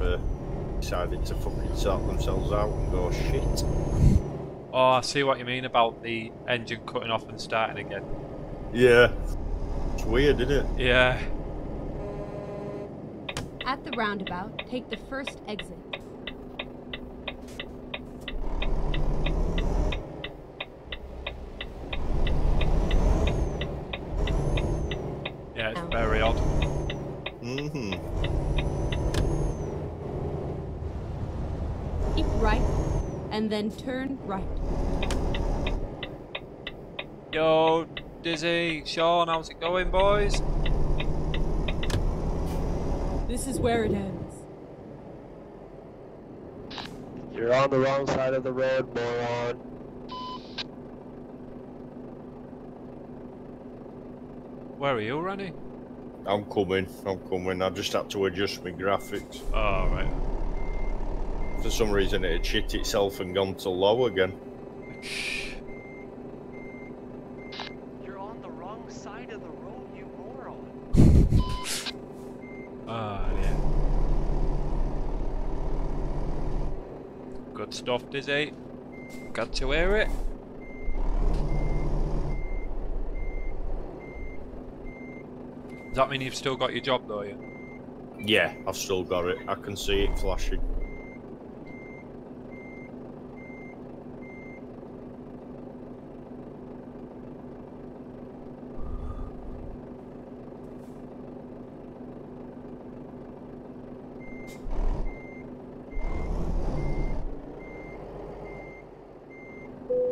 its settings have uh, decided to fucking sort themselves out and go shit. Oh, I see what you mean about the engine cutting off and starting again. Yeah. It's weird, isn't it? Yeah. At the roundabout, take the first exit. Yeah, it's very odd. Mm-hmm. Keep right, and then turn right. Yo, Dizzy, Sean, how's it going, boys? This is where it ends. You're on the wrong side of the road, moron. Where are you, Rennie? I'm coming, I'm coming. I just had to adjust my graphics. Oh, right. For some reason it had shit itself and gone to low again. You're on the wrong side of the road, you moron. Ah, yeah. Good stuff, Dizzy. Got to hear it. Does that mean you've still got your job, though, yeah? Yeah, I've still got it. I can see it flashing.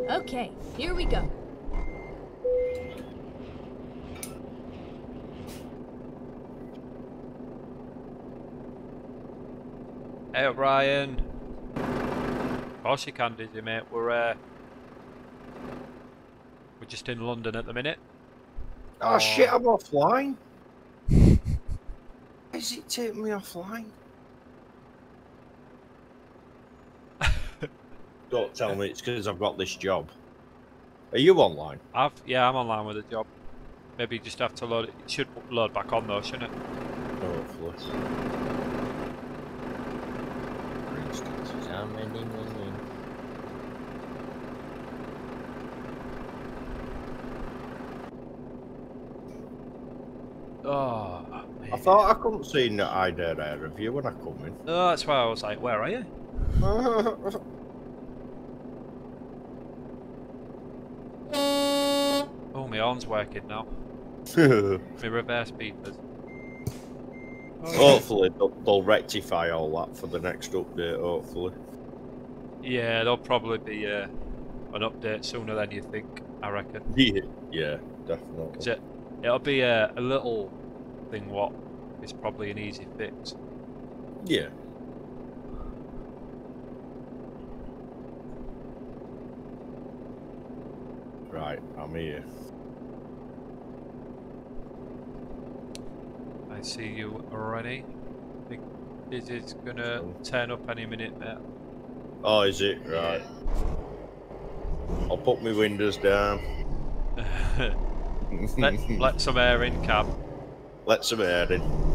Okay, here we go. Hey, Ryan. Of course you can, Dizzy, mate. We're, uh... We're just in London at the minute. Oh, shit, I'm offline. Why is it taking me offline? Don't tell me it's because I've got this job. Are you online? I've, yeah, I'm online with a job. Maybe you just have to load it. It should load back on, though, shouldn't it? Hopefully. Oh, I thought I couldn't see that I air of you when I come in. Oh, that's why I was like, where are you? Oh, my arm's working now. My reverse beepers. hopefully they'll, they'll rectify all that for the next update. Hopefully. Yeah, there'll probably be uh, an update sooner than you think, I reckon. Yeah, yeah, definitely. It, it'll be a, a little thing what is probably an easy fix. Yeah. Right, I'm here. I see you already. Is gonna Oh. turn up any minute, mate. Oh, is it? Right. I'll put my windows down. let, let some air in, Cam. Let some air in.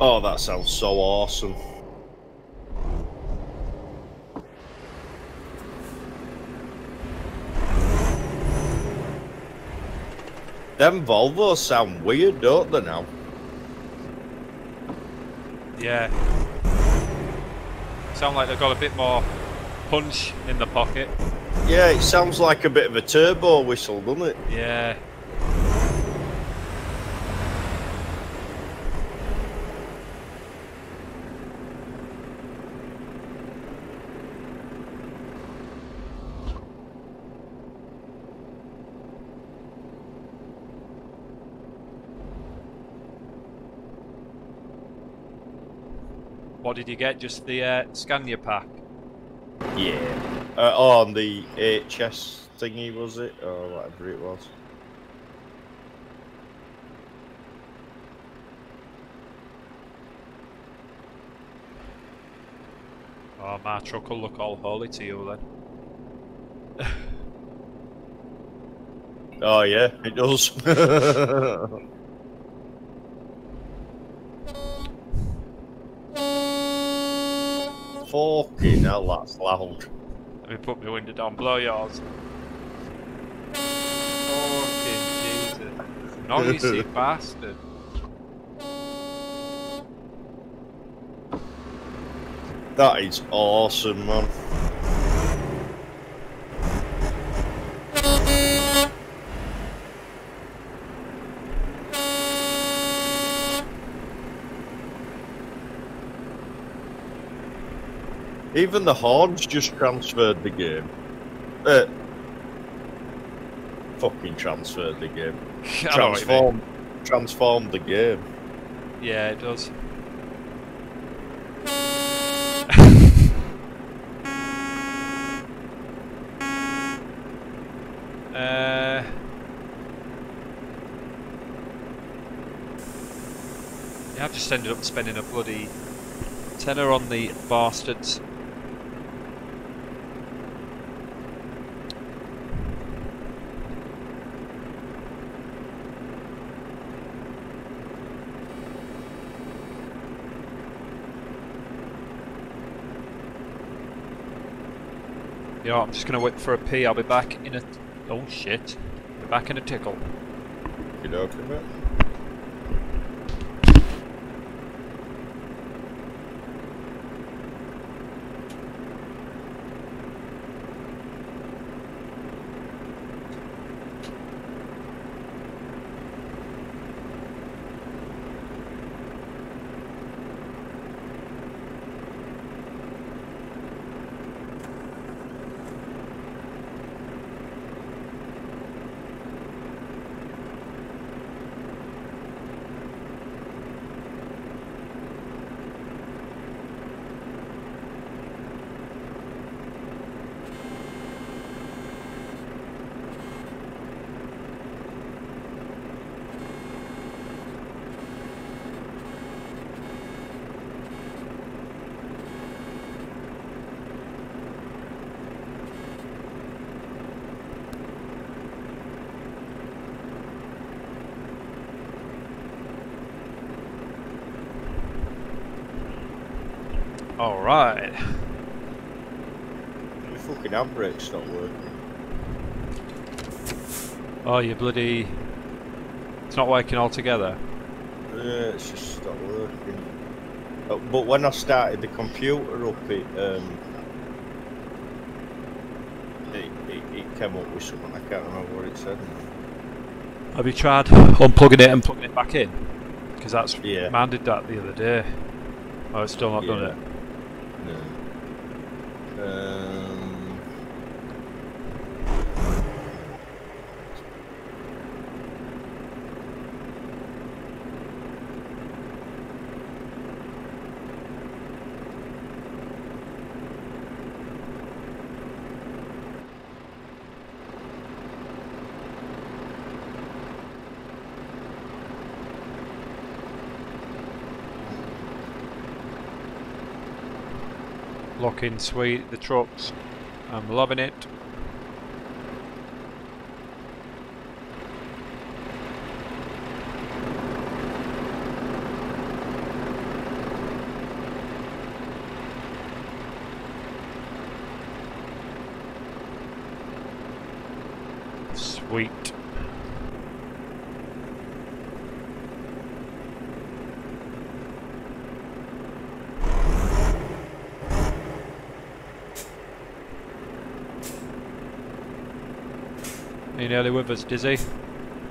Oh, that sounds so awesome. Them Volvos sound weird, don't they now? Yeah. Sound like they've got a bit more punch in the pocket. Yeah, it sounds like a bit of a turbo whistle, doesn't it? Yeah. Did you get? Just the uh, Scania pack? Yeah. Uh, oh, on the HS thingy, was it? Or whatever it was. Oh, my truck will look all holy to you then. Oh, yeah, it does. Fucking hell, that's loud. Let me put my window down. Blow yours. Fucking Jesus. Noisy bastard. That is awesome, man. Even the horns just transferred the game. Uh, fucking transferred the game. I know what you mean. Transformed, transformed the game. Yeah, it does. uh, yeah, I've just ended up spending a bloody tenner on the bastards. Yeah, I'm just gonna wait for a pee. I'll be back in a. Oh shit! Be back in a tickle. You know, right. My fucking handbrake stopped working. Oh, you bloody. It's not working altogether. Yeah, it's just stopped working. But when I started the computer up, it um, it, it, it came up with something. I can't remember what it said. Have you tried unplugging it and plugging it back in? Because that's Yeah. man did that the other day. Oh, it's still not done it. Um, Looking sweet, the trucks. I'm loving it. With us, Dizzy.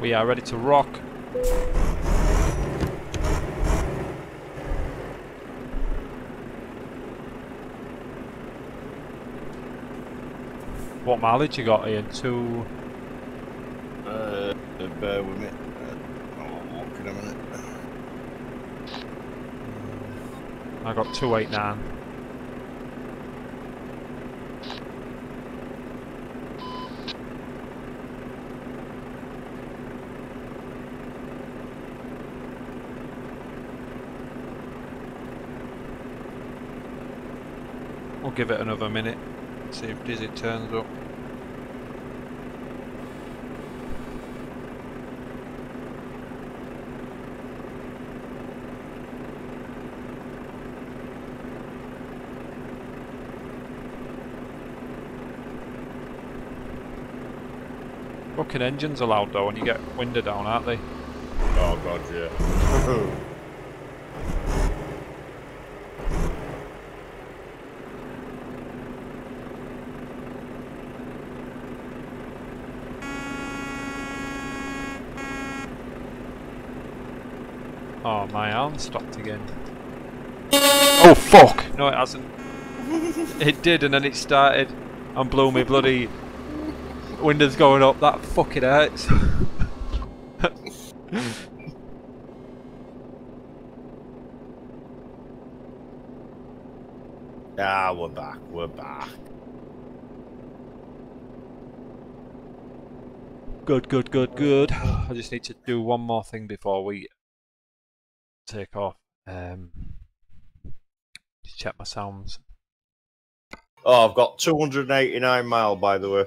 We are ready to rock. What mileage you got, Ian? Two... Uh, bear with me. Uh, I got 289. give it another minute, see if Dizzy turns up. Fucking engines allowed though, and you get window down, aren't they? Oh god, yeah. again. Oh fuck! No, it hasn't. it did, and then it started and blew me bloody windows going up. That fucking hurts. ah, we're back. We're back. Good, good, good, good. I just need to do one more thing before we take off. Check my sounds. Oh, I've got 289 mile, by the way.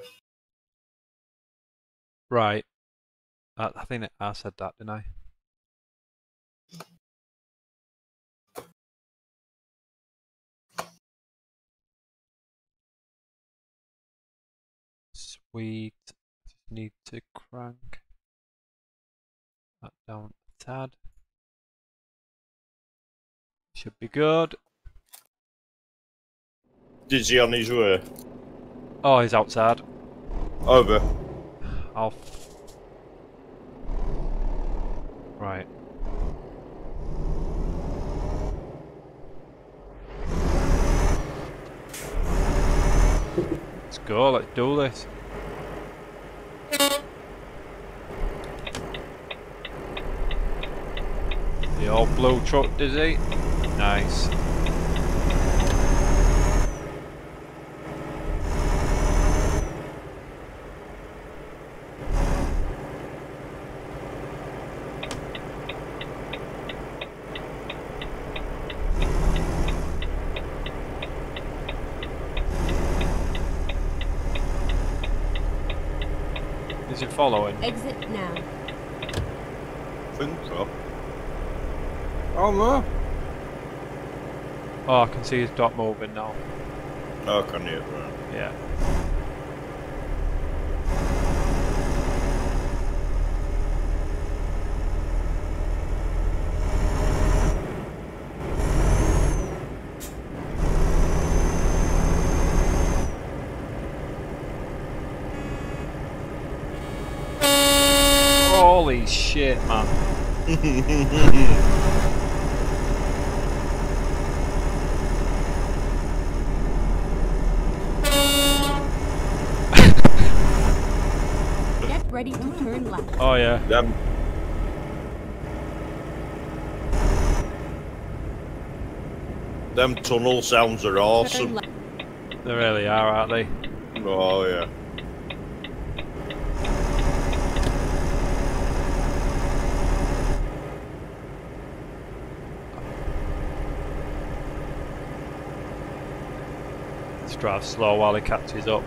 Right. I, I think I said that, didn't I? Sweet. Just need to crank that down a tad. Should be good. Dizzy on his way. Oh, he's outside. Over. I'll. Right. Let's go, let's do this. The old blue truck, does he? Nice. Is it following? Exit now. think so. Oh no. Oh, I can see his dot moving now. No, can you? Right. Yeah. Holy shit, man. Get ready to turn left. Oh yeah. Them. Them tunnel sounds are awesome. They really are, aren't they? Oh yeah. Drive slow while he catches up.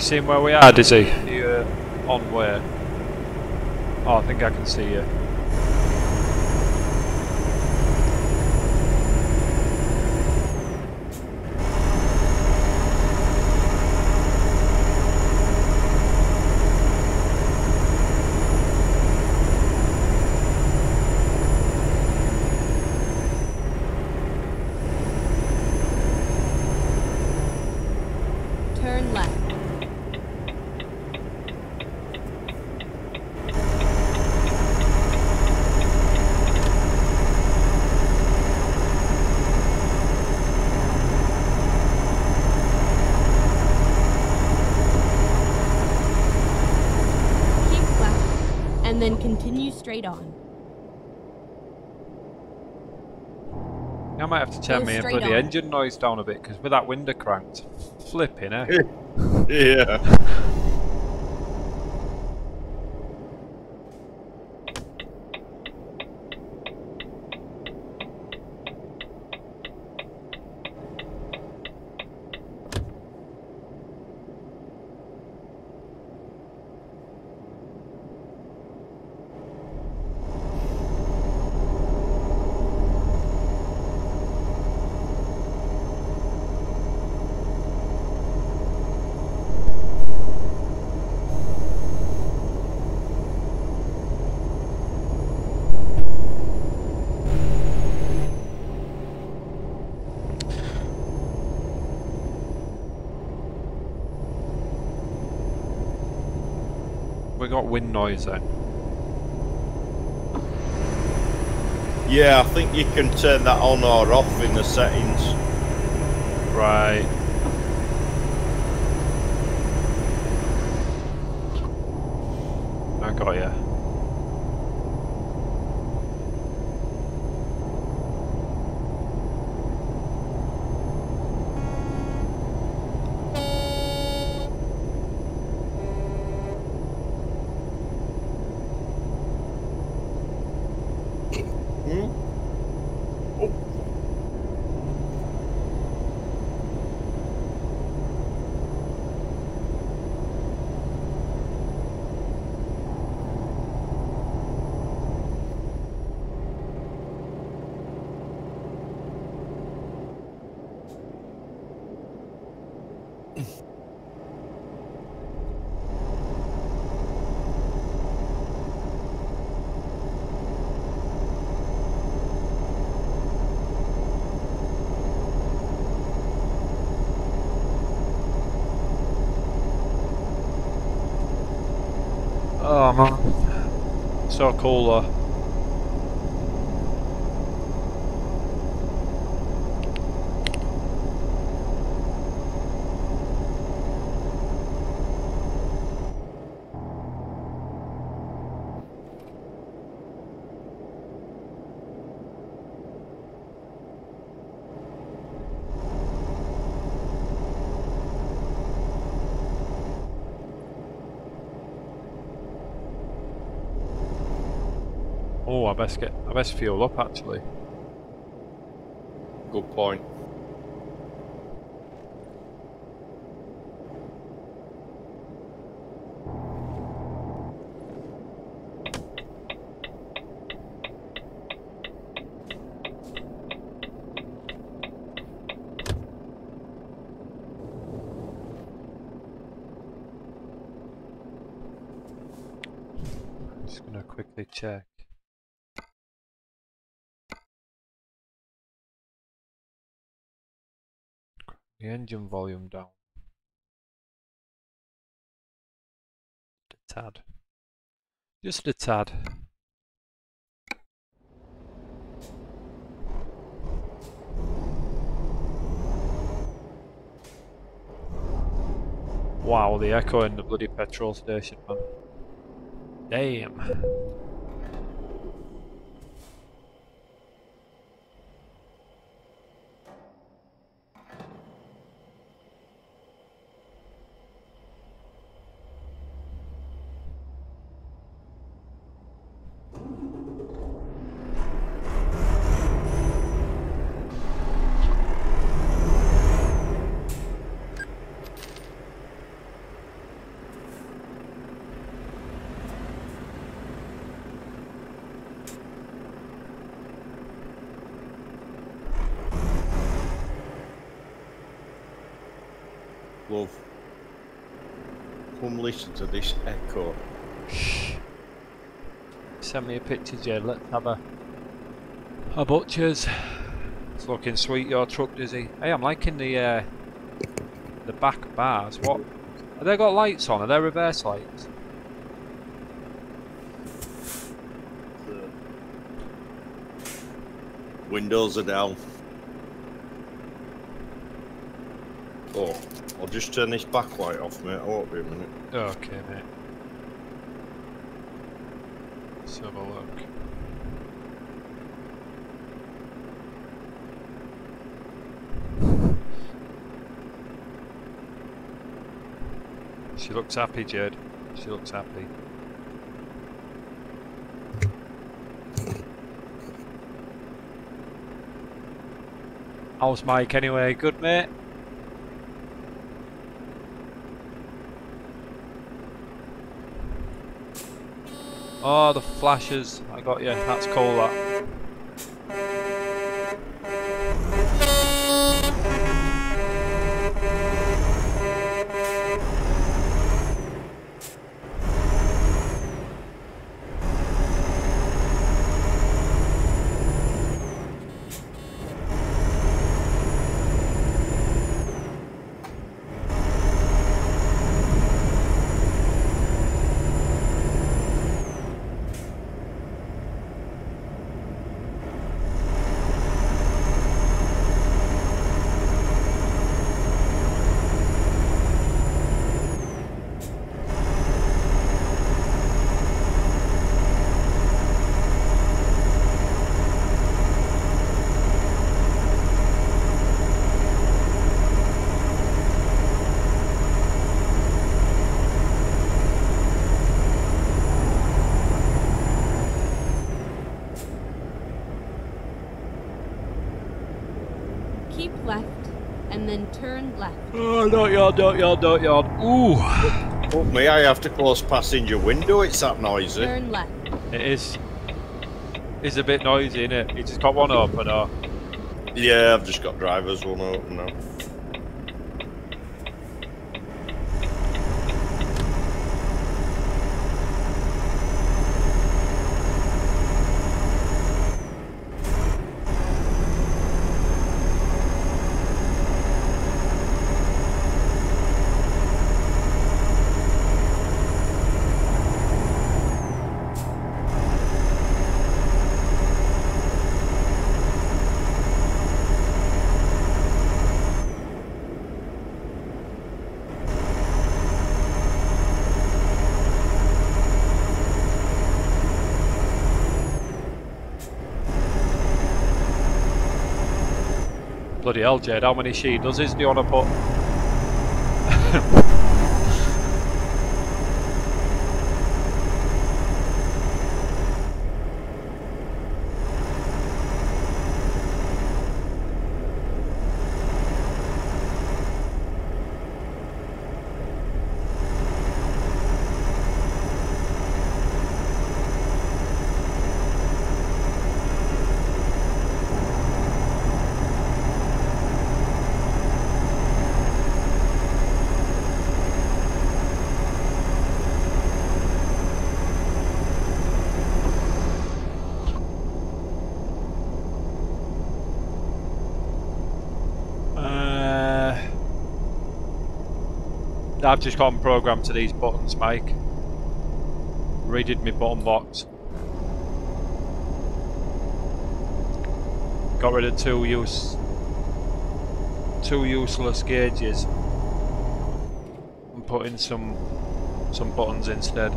You seen where we are, Dizzy? You uh, on where? Oh, I think I can see you. Turn left. and then continue straight on. I might have to turn Go my straight bloody on. engine noise down a bit because with that window cranked, flipping eh? Yeah. Got wind noise then. Yeah, I think you can turn that on or off in the settings. Right. I got you. Hmm? Oh man. Best get I best fuel up actually. Good point. Just gonna quickly check. Engine volume down. A tad. Just a tad. Wow, the echo in the bloody petrol station, man. Damn. Love. Come listen to this echo. Send me a picture, Jed. Let's have a a butcher's. It's looking sweet. Your truck, does he? Hey, I'm liking the uh, the back bars. What? Have they got lights on? Are they reverse lights? Windows are down. Oh, I'll just turn this backlight off, mate. I won't be a minute. Okay, mate. Let's have a look. She looks happy, Jed. She looks happy. How's Mike anyway? Good, mate? Oh, the flashes. I got you. That's cool, that. Keep left and then turn left. Oh, not yard, not yard, not yard. Ooh. Fuck me, I have to close passenger window, it's that noisy. Turn left. It is. It's a bit noisy, isn't it? You just got one open, or? Yeah, I've just got driver's one open now. Bloody hell, Jed, how many she does this do you want to put? Uh, I've just gotten programmed to these buttons, Mike. Redid my button box. Got rid of two use two useless gauges and put in some some buttons instead.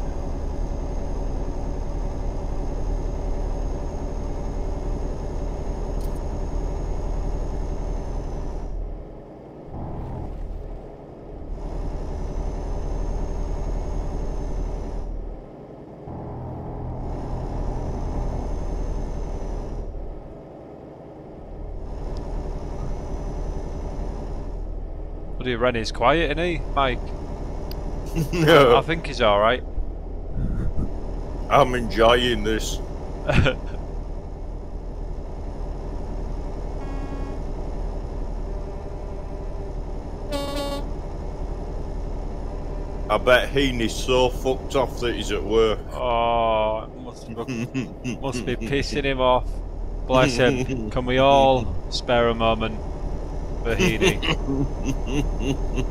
Bloody Rennie's quiet, isn't he, Mike? I no, think he's alright. I'm enjoying this. I bet Heaney's so fucked off that he's at work. oh, must, be- must be pissing him off. Bless him. Can we all spare a moment for Heaney?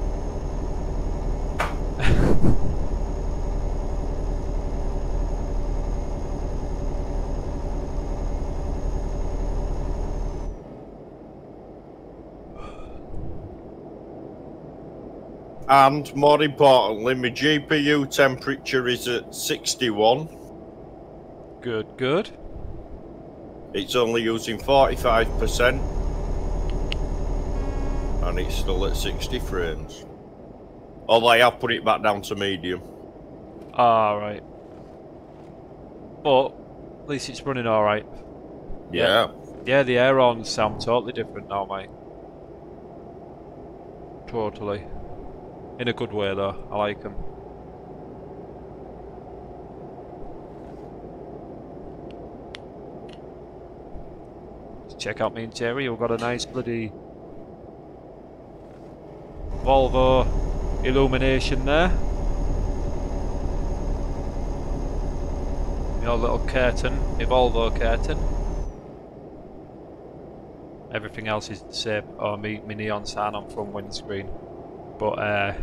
And more importantly, my GPU temperature is at 61. Good, good. It's only using 45%. And it's still at 60 frames. Although I have put it back down to medium. Ah, right. But at least it's running alright. Yeah. Yeah, the air horns sound totally different now, mate. Totally. In a good way, though. I like them. Check out me and Terry. We've got a nice bloody Volvo illumination there. Your little curtain, Volvo curtain. Everything else is the same. Oh, me, me neon sign on front windscreen. But, uh...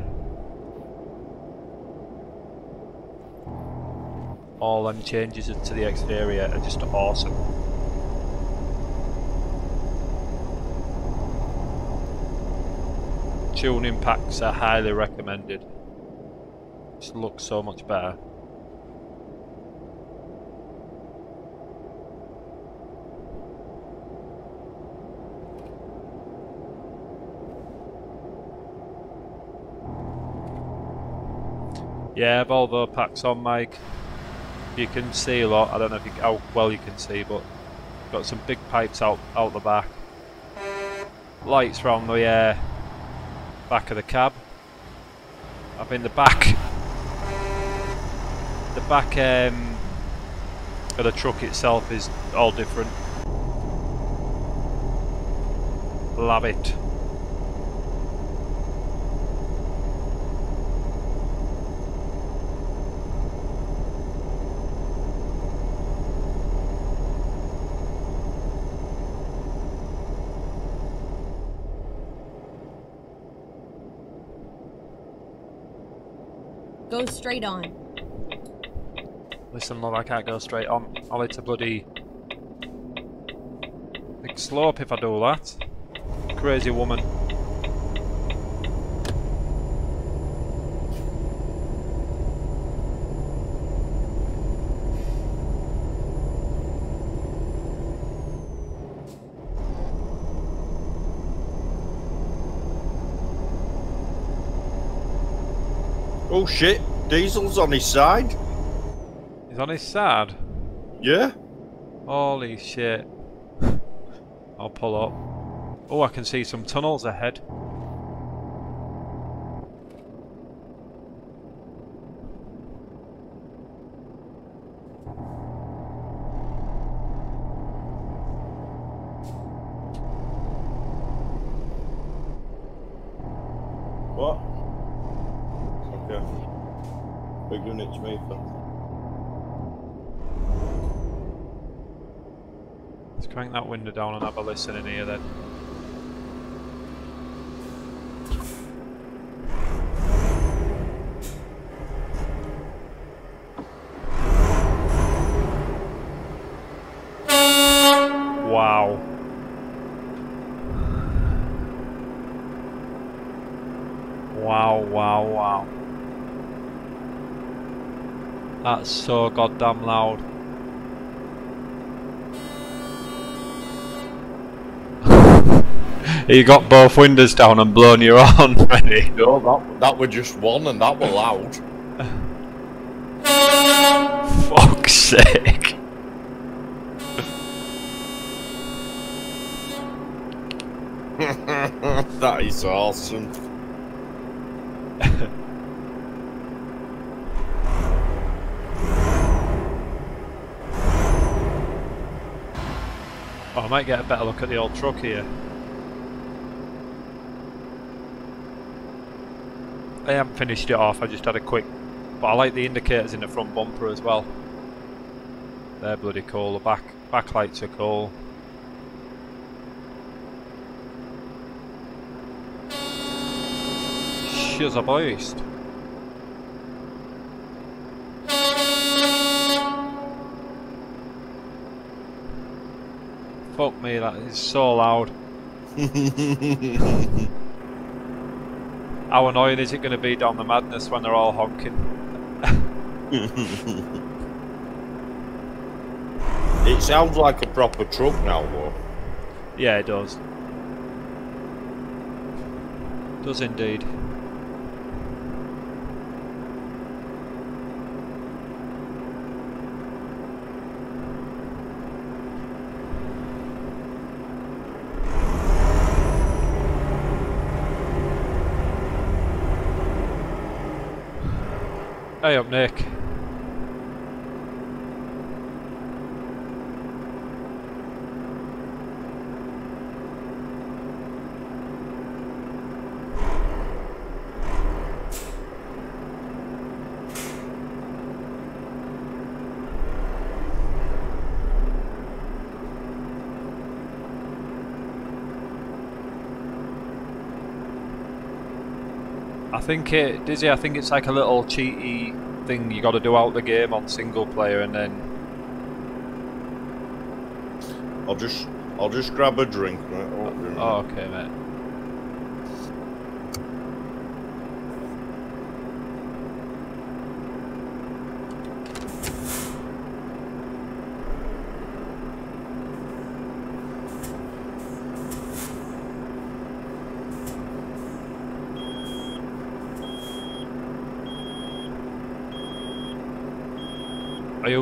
All them changes to the exterior are just awesome. Tuning packs are highly recommended. Just looks so much better. Yeah, Volvo packs on, Mike. You can see a lot. I don't know if you, how well you can see, but got some big pipes out out the back. Lights from the uh, back of the cab. Up in the back, the back um, of the truck itself is all different. Love it. Go straight on. Listen, love, I can't go straight on. I'll hit a bloody big slope if I do that. Crazy woman. Oh shit, Diesel's on his side. He's on his side. Yeah. Holy shit. I'll pull up. Oh, I can see some tunnels ahead. What? Okay. Me. Let's crank that window down and have a listen in here then. Wow. Wow, wow, wow. That's so goddamn loud. you got both windows down and blown your horn ready. No, that that were just one, and that were loud. Fuck's sake. that is awesome. Might get a better look at the old truck here. I haven't finished it off, I just had a quick... But I like the indicators in the front bumper as well. They're bloody cool, the back back lights are cool. She's a beast. Fuck me, that is so loud. How annoying is it going to be down the madness when they're all honking? It sounds like a proper truck now, though. Yeah, it does. Does indeed. Hey up, Nick. I think it, Dizzy, I think it's like a little cheaty thing you got to do out the game on single player and then. I'll just, I'll just grab a drink. Right? Oh. Oh, okay, mate.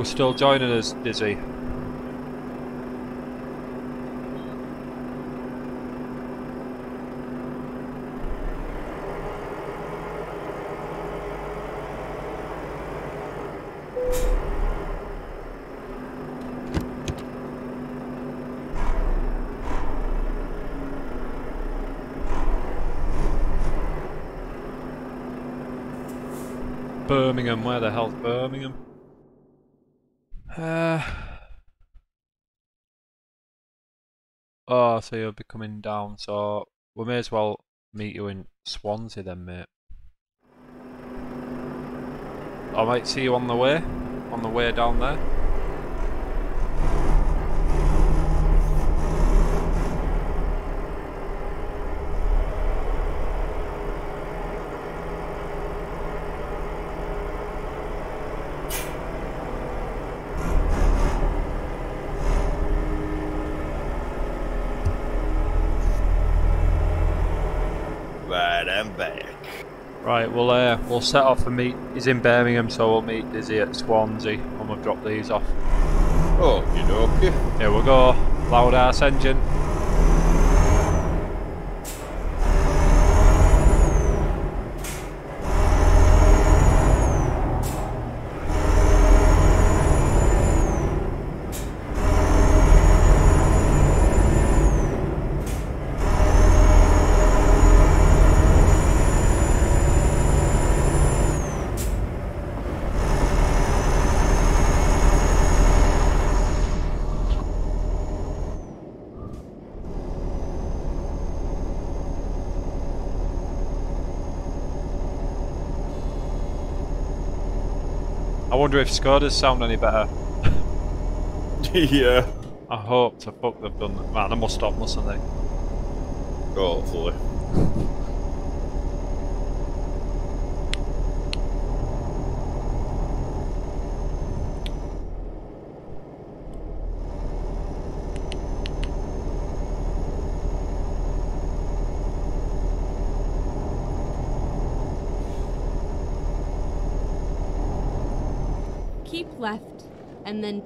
Still joining us, Dizzy? Birmingham, where the hell's Birmingham? Uh, so you'll be coming down, so we may as well meet you in Swansea then, mate. I might see you on the way, on the way down there. Right, I'm back. Right, we'll uh, we'll set off and meet. He's in Birmingham, so we'll meet Dizzy at Swansea, and we'll drop these off. Oh, you know. Here we go, loud ass engine. Wonder if Skodas sound any better. yeah. I hope to fuck they've done that. Man, they must stop, mustn't they? Hopefully. Keep left and then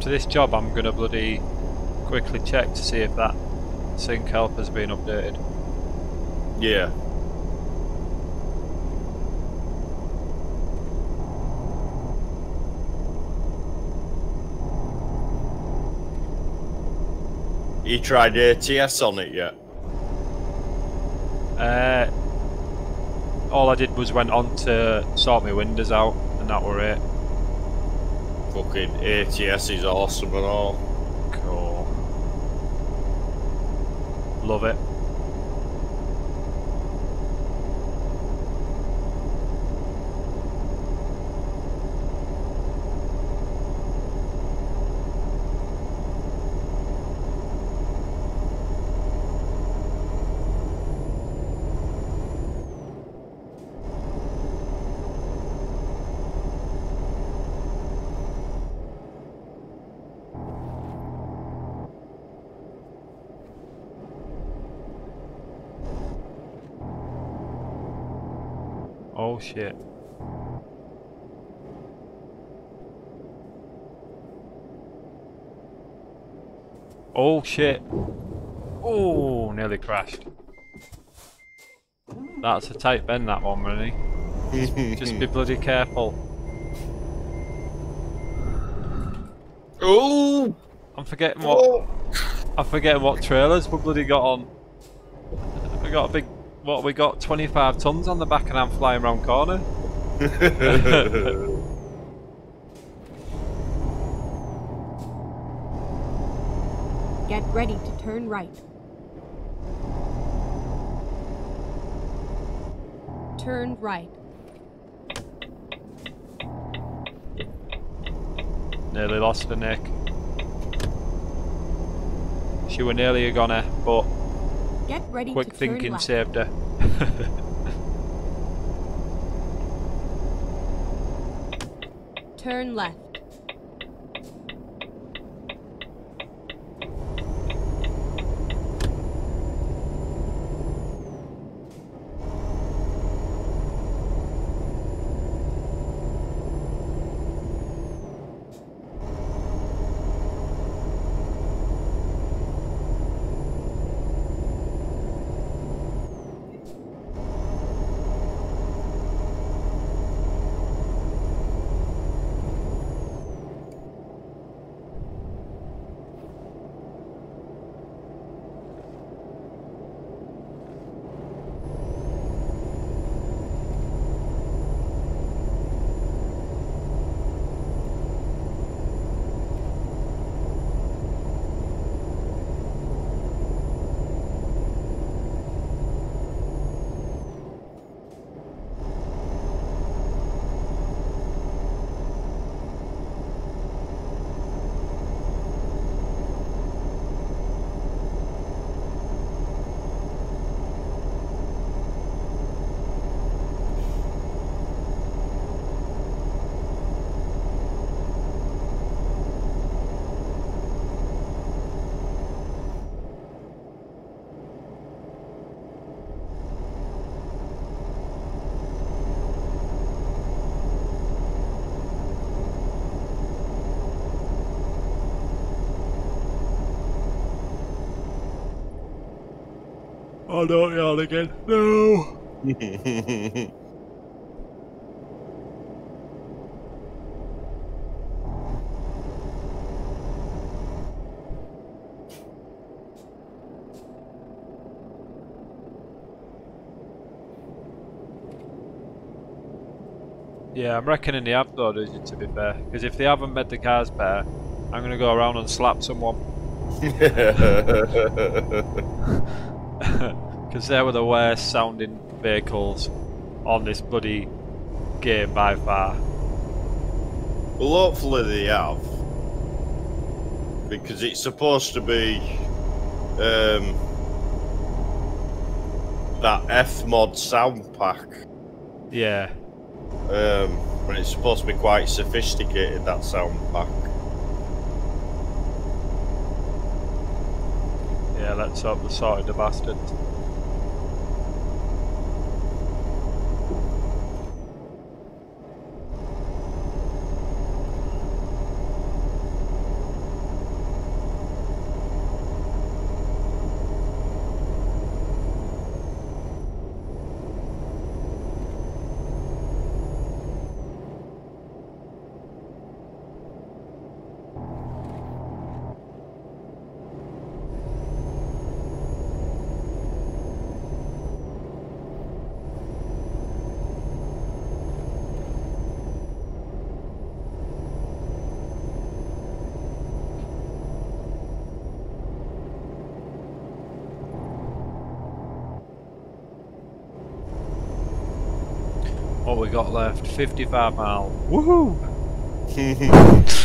After this job, I'm gonna bloody quickly check to see if that sync help has been updated. Yeah. You tried ATS on it yet? Uh, all I did was went on to sort my windows out, and that were it. Fucking ATS is awesome and all. Cool. Love it. Oh shit. Oh shit. Oh, nearly crashed. That's a tight bend, that one, really. Just be bloody careful. Oh! I'm forgetting what oh. I'm forgetting what trailers we bloody got on. We got a big what we got 25 tons on the back and I'm flying round corner. Get ready to turn right. Turn right. Nearly lost the Nick. She were nearly a goner, but Get ready quick to thinking left. saved her. Turn left. Oh don't yawn again. No. Yeah, I'm reckoning they have though, Digi, to be fair. Because if they haven't made the cars better, I'm gonna go around and slap someone. Because they were the worst sounding vehicles on this bloody game by far. well, hopefully they have. Because it's supposed to be um, that FMOD sound pack. Yeah. Um, and it's supposed to be quite sophisticated, that sound pack. Yeah, let's hope they sorted the bastards. Got left? 55 mile. Woohoo!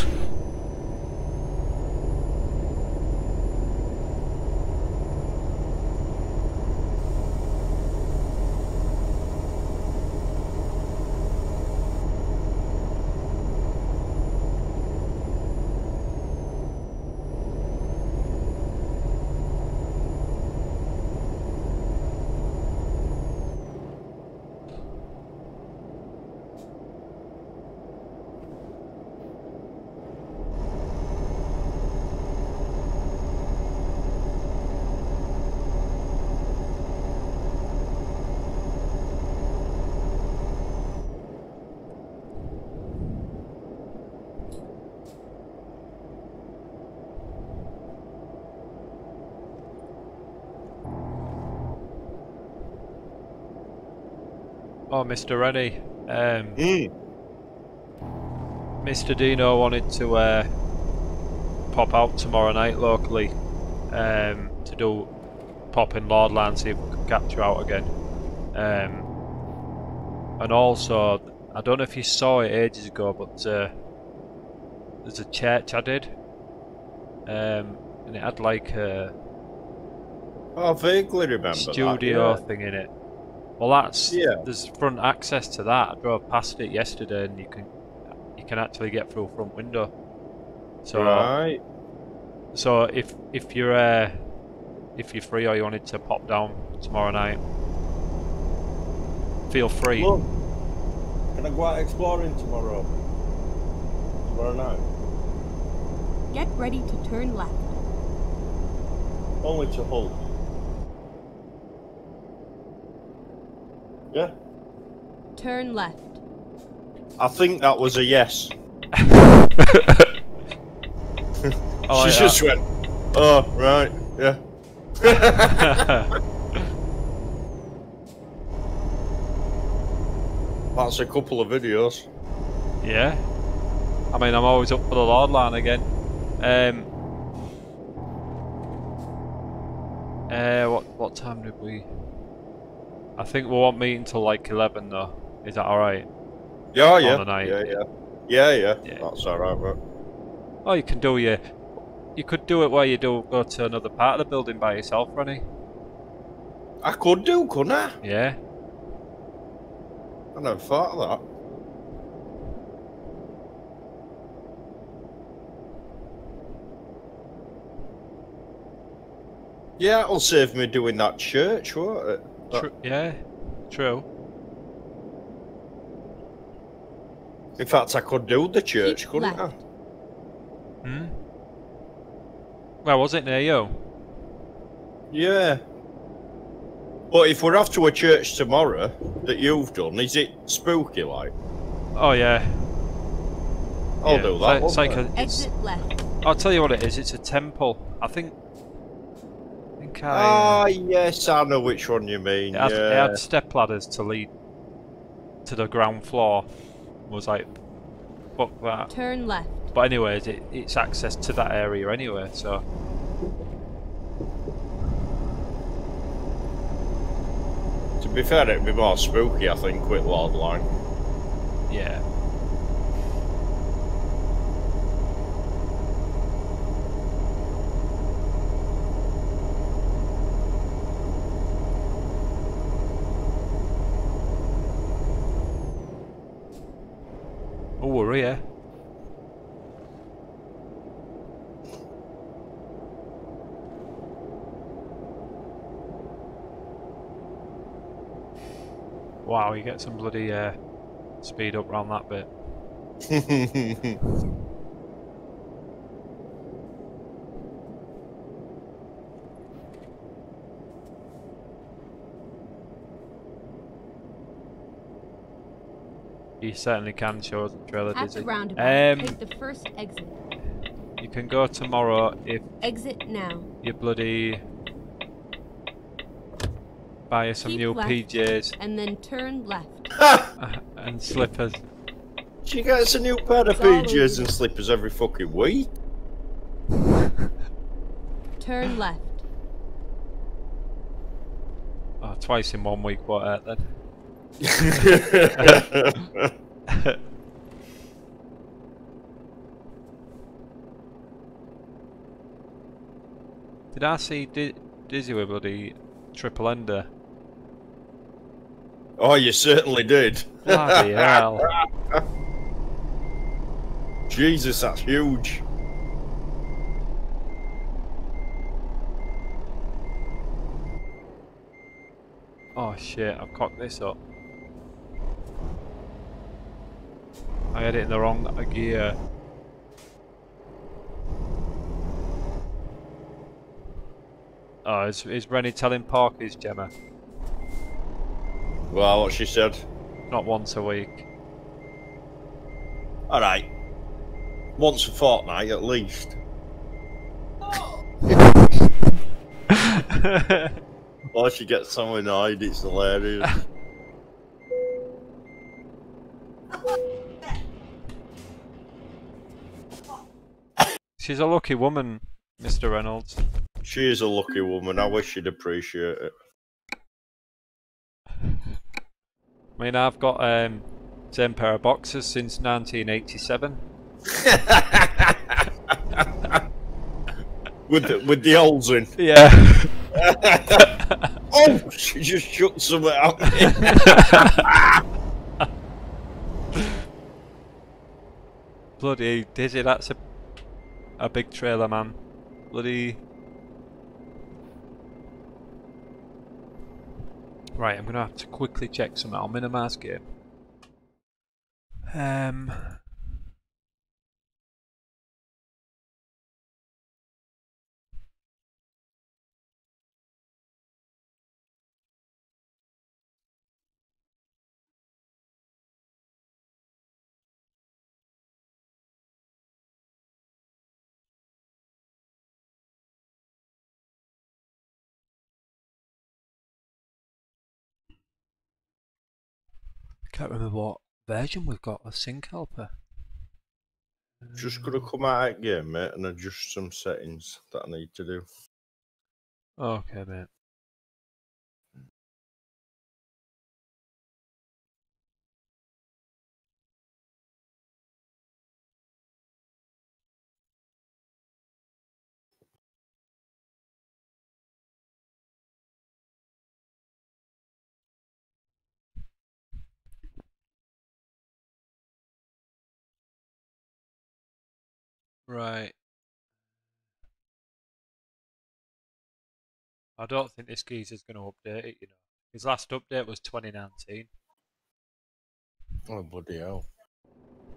Mr. Rennie. Um, Mm. Mr. Dino wanted to uh, pop out tomorrow night locally um, to do pop in Lordland, see if we can catch you out again. Um, and also, I don't know if you saw it ages ago, but uh, there's a church I did, um, and it had like a. I vaguely remember studio That, thing in it. Well, that's Yeah. there's front access to that. I drove past it yesterday, and you can you can actually get through front window. So right. so if if you're uh, if you're free or you wanted to pop down tomorrow night, feel free. Look, can I go out exploring tomorrow? Tomorrow night. Get ready to turn left. Only to Hull. Yeah. Turn left. I think that was a yes. Oh, she yeah. just went, oh, right, yeah. That's a couple of videos. yeah. I mean, I'm always up for the Lord line again. Um. Uh, what what time did we? I think we won't meet until like eleven though. Is that all right? Yeah, yeah. Yeah, yeah. Yeah, yeah. Yeah. That's alright, mate. Oh, you can do your. You could do it where you do go to another part of the building by yourself, Ronnie. I could do, couldn't I? Yeah. I never thought of that. Yeah, it'll save me doing that church, won't it? That- Tr- yeah. True. In fact, I could do the church, Keep couldn't left. Hmm. Where was it near you? Yeah. But if we're off to a church tomorrow that you've done, is it spooky like? Oh yeah. I'll yeah. do that. It's won't like I? a, it's, Exit left. I'll tell you what it is. It's a temple. I think. I think I. Ah, yes, I know which one you mean. it, had, yeah. it had step ladders to lead to the ground floor. Was like, fuck that. Turn left. But anyways, it, it's access to that area anyway. So To be fair, it'd be more spooky, I think, with Lord Line. yeah. Oh. Wow, you get some bloody uh, speed up around that bit. You certainly can show the trailer, At Dizzy. the roundabout, Um, take the first exit. you can go tomorrow if Exit now. you bloody buy some Keep new left. PJs And then turn left. and slippers. she gets a new pair of PJs and slippers every fucking week. Turn left. Oh, twice in one week, what uh, then? Did I see Di- Dizzy with bloody triple ender? oh, you certainly did. Bloody hell. Jesus, that's huge. Oh shit, I've cocked this up. I had it in the wrong gear. Oh, is, is Rennie telling Parky's Gemma? Well, what she said. Not once a week. All right. Once a fortnight, at least. Or she gets so annoyed, it's hilarious. She's a lucky woman, Mr. Reynolds. she is a lucky woman. I wish she'd appreciate it. I mean, I've got um, same pair of boxers since 1987. with the, with the holes in. Yeah. Oh, she just shut something out. Bloody Dizzy, that's a a big trailer, man. Bloody. Right, I'm gonna have to quickly check something. I'll minimize game. Um. Can't remember what version we've got of Sync Helper. just gonna uh, come out of game, mate, and adjust some settings that I need to do. Okay, mate. Right. I don't think this geezer's going to update it, you know. His last update was 2019. Oh bloody hell!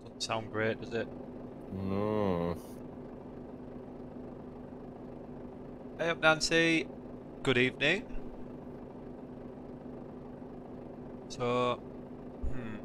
Doesn't sound great, does it? No. Hey up, Nancy. Good evening. So, hmm.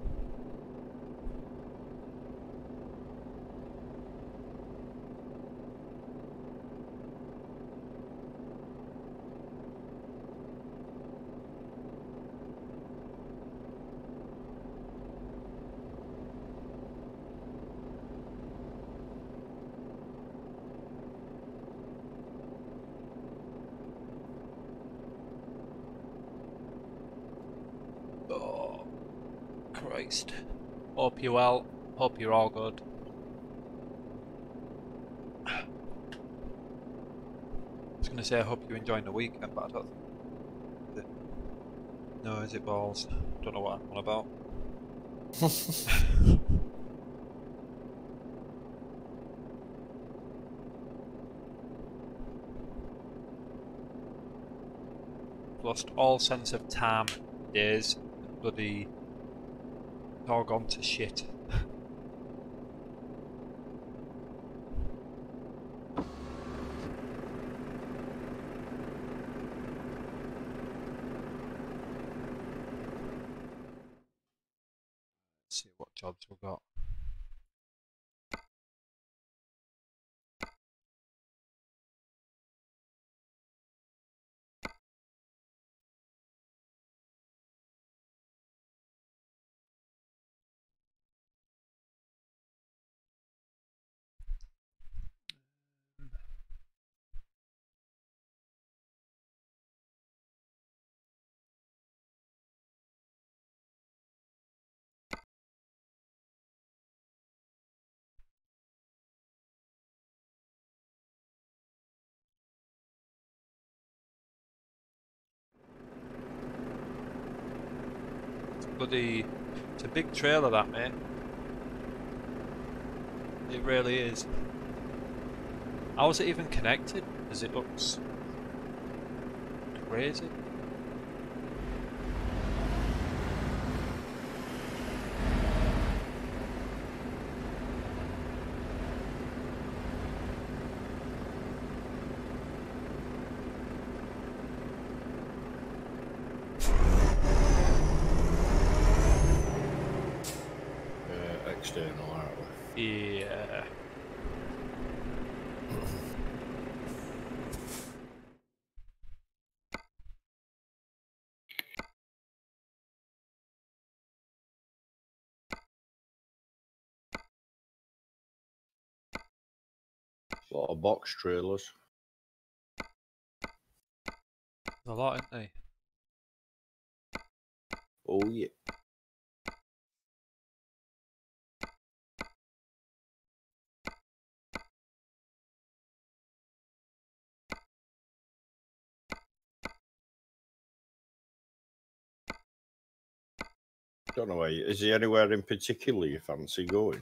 Oh, Christ. Hope you're well. Hope you're all good. I was going to say I hope you're enjoying the weekend, but I don't think. No, is it balls? Don't know what I'm on about. Lost all sense of time, days, bloody. All gone to shit. Bloody. It's a big trailer, that mate. It really is. How is it even connected? Because it looks crazy. Uh, external, aren't we? Yeah. A lot of box trailers. There's a lot, isn't there? Oh yeah. Don't know where. Is there anywhere in particular you fancy going?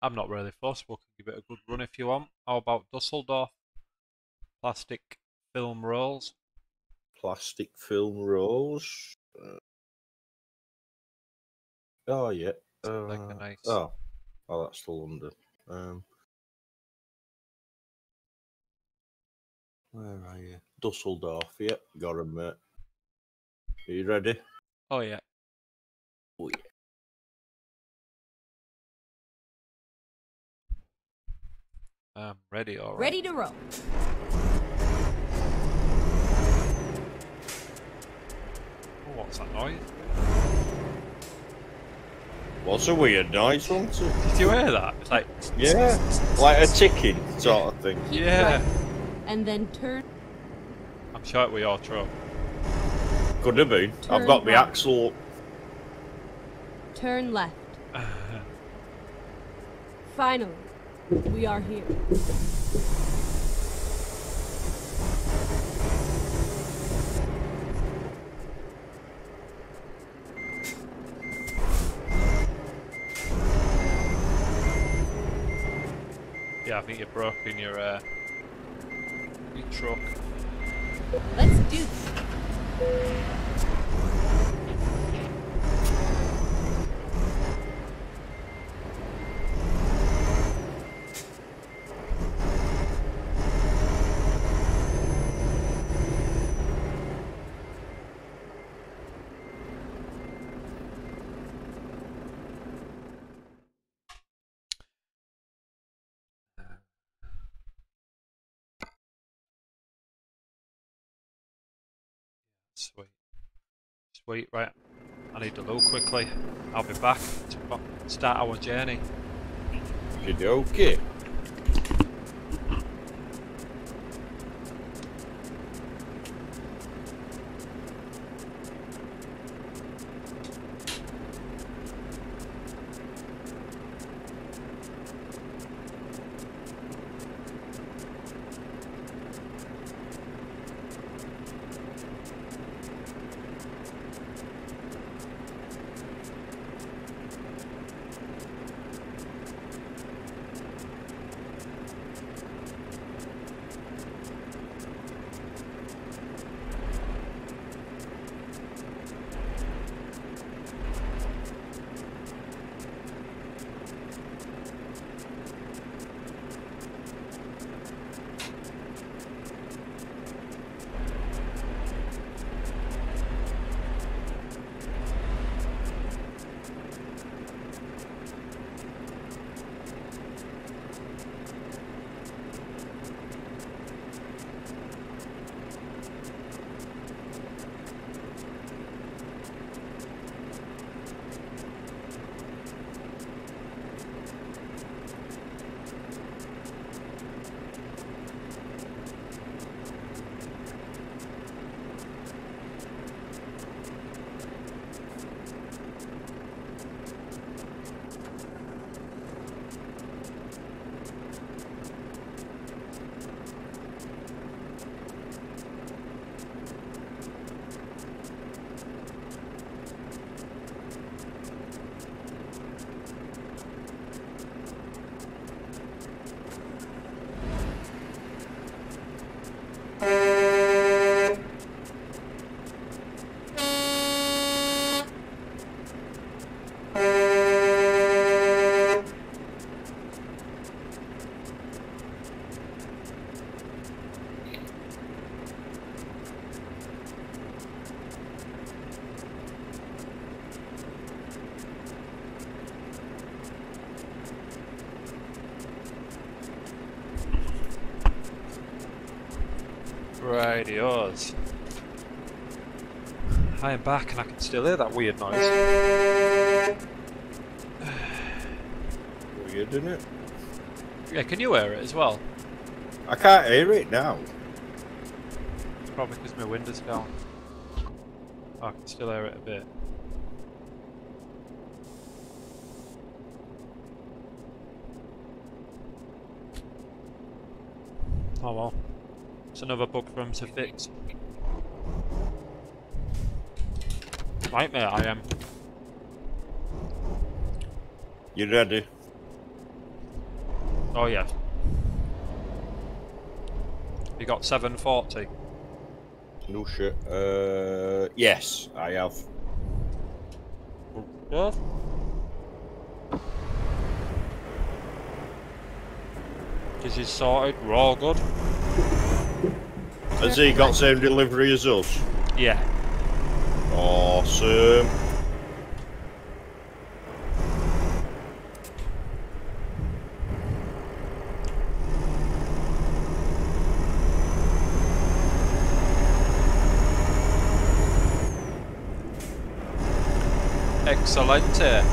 I'm not really fussed. We can give it a good run if you want. How about Dusseldorf? Plastic film rolls. Plastic film rolls. Uh, oh yeah. Like a Uh, nice- Oh, oh, that's the London. Um, where are you? Dusseldorf. Yep, got him, mate. Are you ready? Oh yeah. Oh yeah. Um, ready alright. Ready to roll. Oh, what's that noise? What's a weird noise, wasn't it? Did you hear that? It's like Yeah, like a ticking sort of thing. Keep Yeah. left, and then turn. I'm sure it was your truck. Could have been. I've Turn got my right. axle. Turn left. Finally, we are here. yeah, I think you're broken your uh, your truck. Let's do this. Sweet. Sweet, right. I need to load quickly. I'll be back to start our journey. Okay. Radios. I am back and I can still hear that weird noise. Weird, isn't it? Yeah, can you hear it as well? I can't hear it now. It's probably because my window's down. Oh, I can still hear it a bit. Oh well. It's another bug for him to fix. Nightmare I am. You ready? Oh yeah. You got 740. No shit. Uh, yes, I have. Yeah. This Is he sorted? We're all good. Has he got same delivery as us? Yeah. Awesome. Excelente.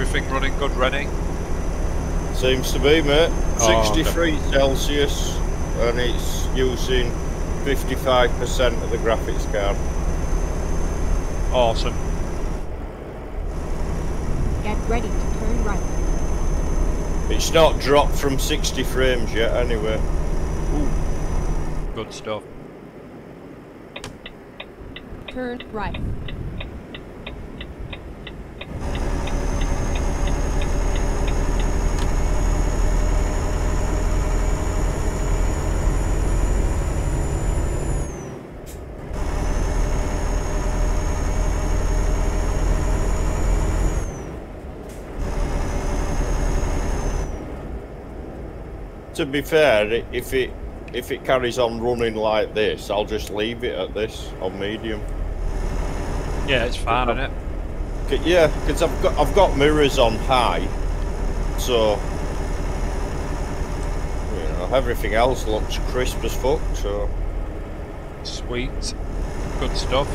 Everything running good, Rennie? Seems to be, mate. Oh, okay. 63 Celsius, and it's using 55% of the graphics card. Awesome. Get ready to turn right. It's not dropped from 60 frames yet, anyway. Good stuff. Turn right. To be fair, if it if it carries on running like this, I'll just leave it at this on medium. Yeah, it's fine, isn't it? Yeah, because I've got I've got mirrors on high, so you know everything else looks crisp as fuck. So Sweet. Good stuff.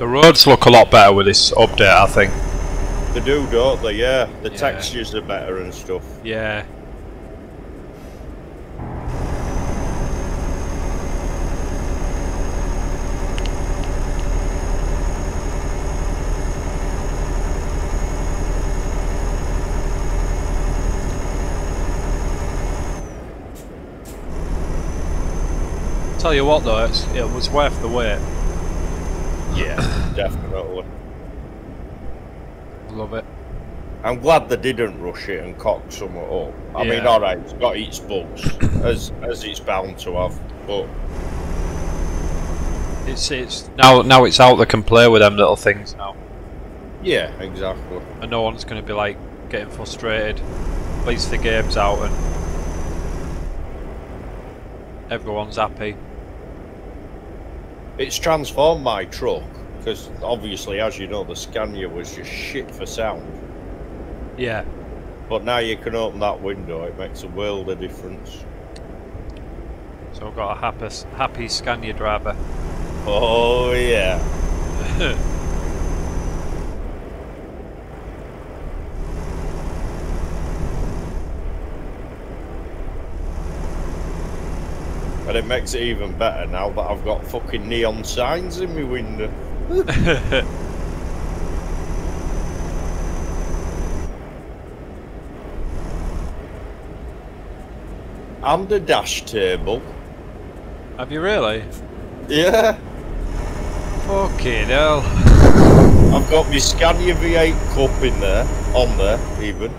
The roads look a lot better with this update, I think. They do, don't they? Yeah, the Yeah. textures are better and stuff. Yeah. Tell you what though, it's, it was worth the wait. Yeah, definitely. Love it. I'm glad they didn't rush it and cock some up. I mean, Yeah. alright, it's got its bugs, as as it's bound to have, but It's it's now now it's out. They can play with them little things now, yeah, exactly. and no one's going to be like getting frustrated. At least the game's out and everyone's happy. It's transformed my truck, because obviously, as you know, the Scania was just shit for sound. Yeah. But now you can open that window, it makes a world of difference. So I've got a happy happy Scania driver. Oh, yeah. And it makes it even better now that I've got fucking neon signs in my window. And a dash table. Have you really? Yeah. Fucking hell. I've got my Scania V8 cup in there, on there even.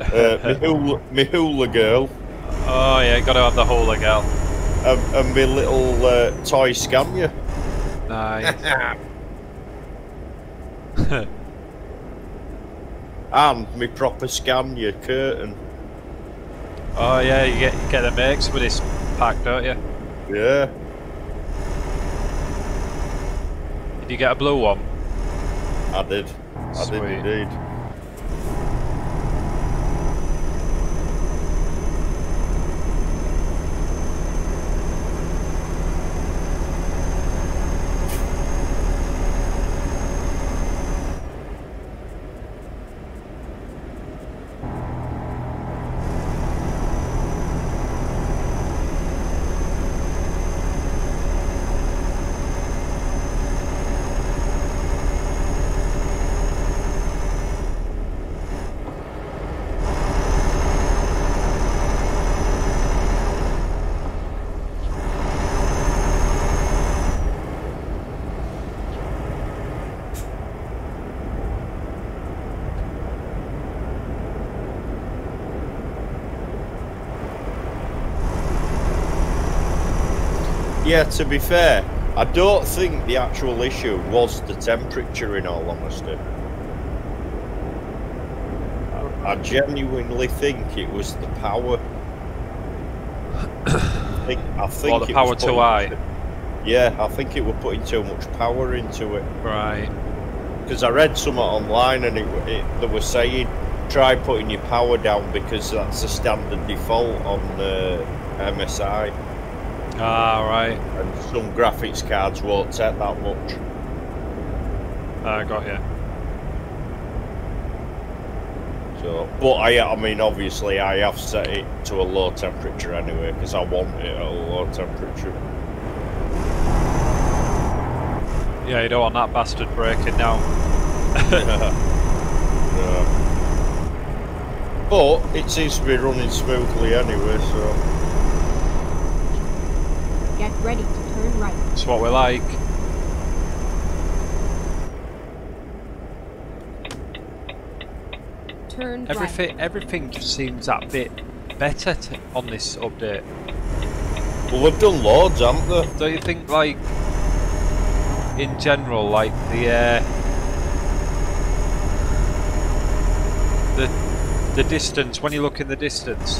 Uh, my, hula, my hula girl, Oh yeah, got to have the hole girl. And, and my little uh, toy Scania. Nice. and my proper Scania curtain. oh yeah, you get you get the makes with this pack, don't you? Yeah. Did you get a blue one? I did. I Sweet. did indeed. Yeah, to be fair, I don't think the actual issue was the temperature, in all honesty. I, I genuinely think it was the power. I think, I think Or the power was too high. Yeah, I think it were putting too much power into it. Right. Because I read something online and it, it, they were saying try putting your power down because that's the standard default on the MSI. Ah, right. And some graphics cards won't take that much. I got you. So, but I, I mean, obviously, I have set it to a low temperature anyway because I want it at a low temperature. Yeah, you don't want that bastard breaking down. Yeah. But it seems to be running smoothly anyway, so ready to turn right. It's what we like. Turn right. Everything, everything just seems that bit better to, on this update. well, they've done loads, haven't they? Don't you think, like, in general, like the uh, the the distance when you look in the distance,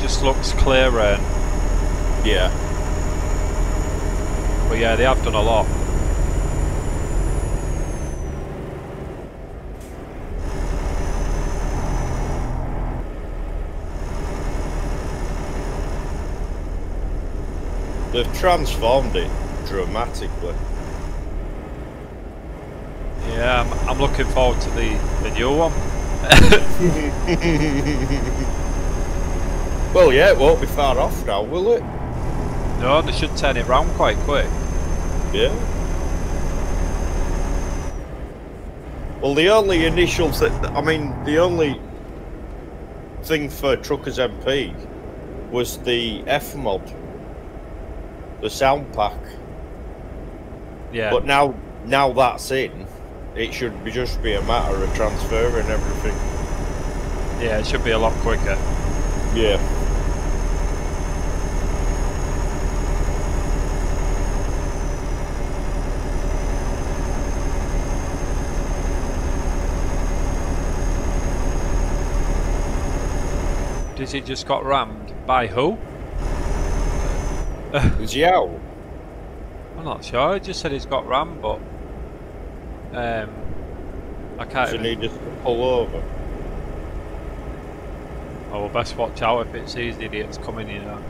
just looks clearer. And, Yeah. But yeah, they have done a lot. They've transformed it dramatically. Yeah, I'm, I'm looking forward to the, the new one. well, yeah, it won't be far off now, will it? No, they should turn it round quite quick. Yeah. Well, the only initials that, I mean, the only thing for Truckers MP was the FMOD, the sound pack. Yeah. But now, now that's in, it should be just be a matter of transferring everything. yeah, it should be a lot quicker. Yeah. Does it just got rammed? By who? Is he out? I'm not sure. It just said it's got rammed, but um, I can't. Even, need us to pull over? oh, we'll best watch out if it sees the idiots coming. You know,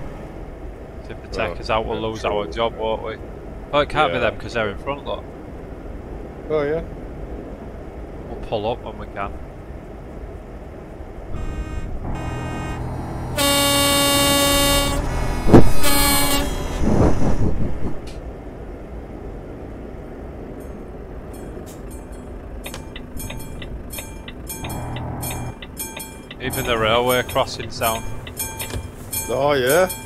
So if they take us out, we'll lose our job, won't we? Oh, it can't be Yeah. them because they're in front. Look, Oh yeah. we'll pull up when we can. Even the railway crossing sound. Oh yeah.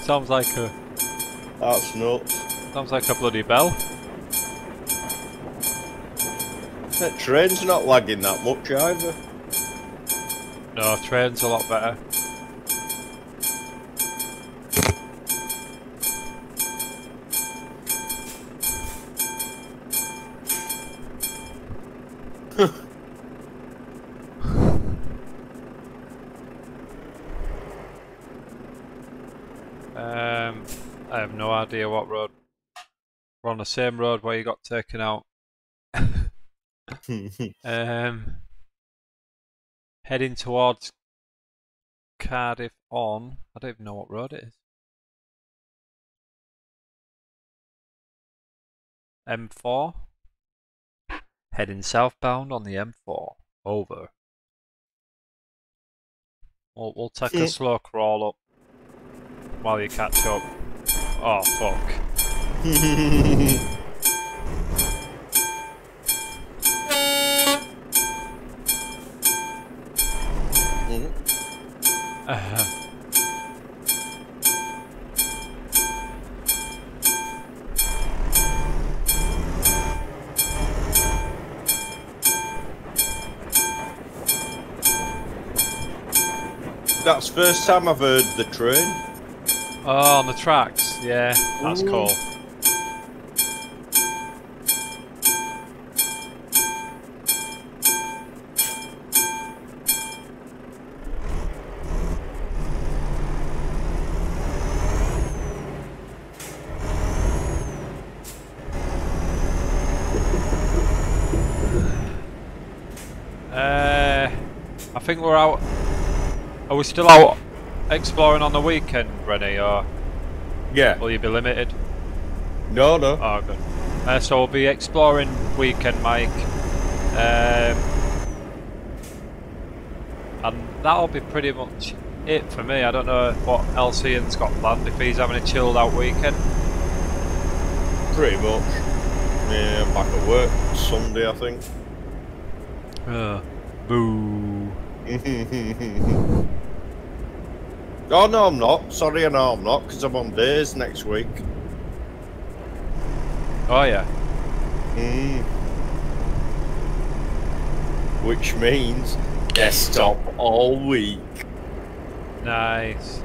sounds like a That's nuts. sounds like a bloody bell. That train's not lagging that much either. No, train's a lot better. No idea what road. We're on the same road where you got taken out. Um, heading towards Cardiff on. I don't even know what road it is. M4. Heading southbound on the M4. Over. We'll, we'll take a slow crawl up while you catch up. Oh, fuck. Uh, That's first time I've heard the train. oh, on the tracks. Yeah, that's Ooh. cool. Uh, I think we're out. Are we still out exploring on the weekend, Rennie, or Yeah. will you be limited? No, no. Oh, good. Uh, so we'll be exploring weekend, Mike. Um, and that'll be pretty much it for me. I don't know what else Ian's got planned, if he's having a chilled out weekend. Pretty much. Yeah, I'm back at work Sunday, I think. Uh, boo. oh no, I'm not. Sorry, no, I'm not, because I'm on days next week. Oh, yeah. Mm. Which means desktop all week. Nice.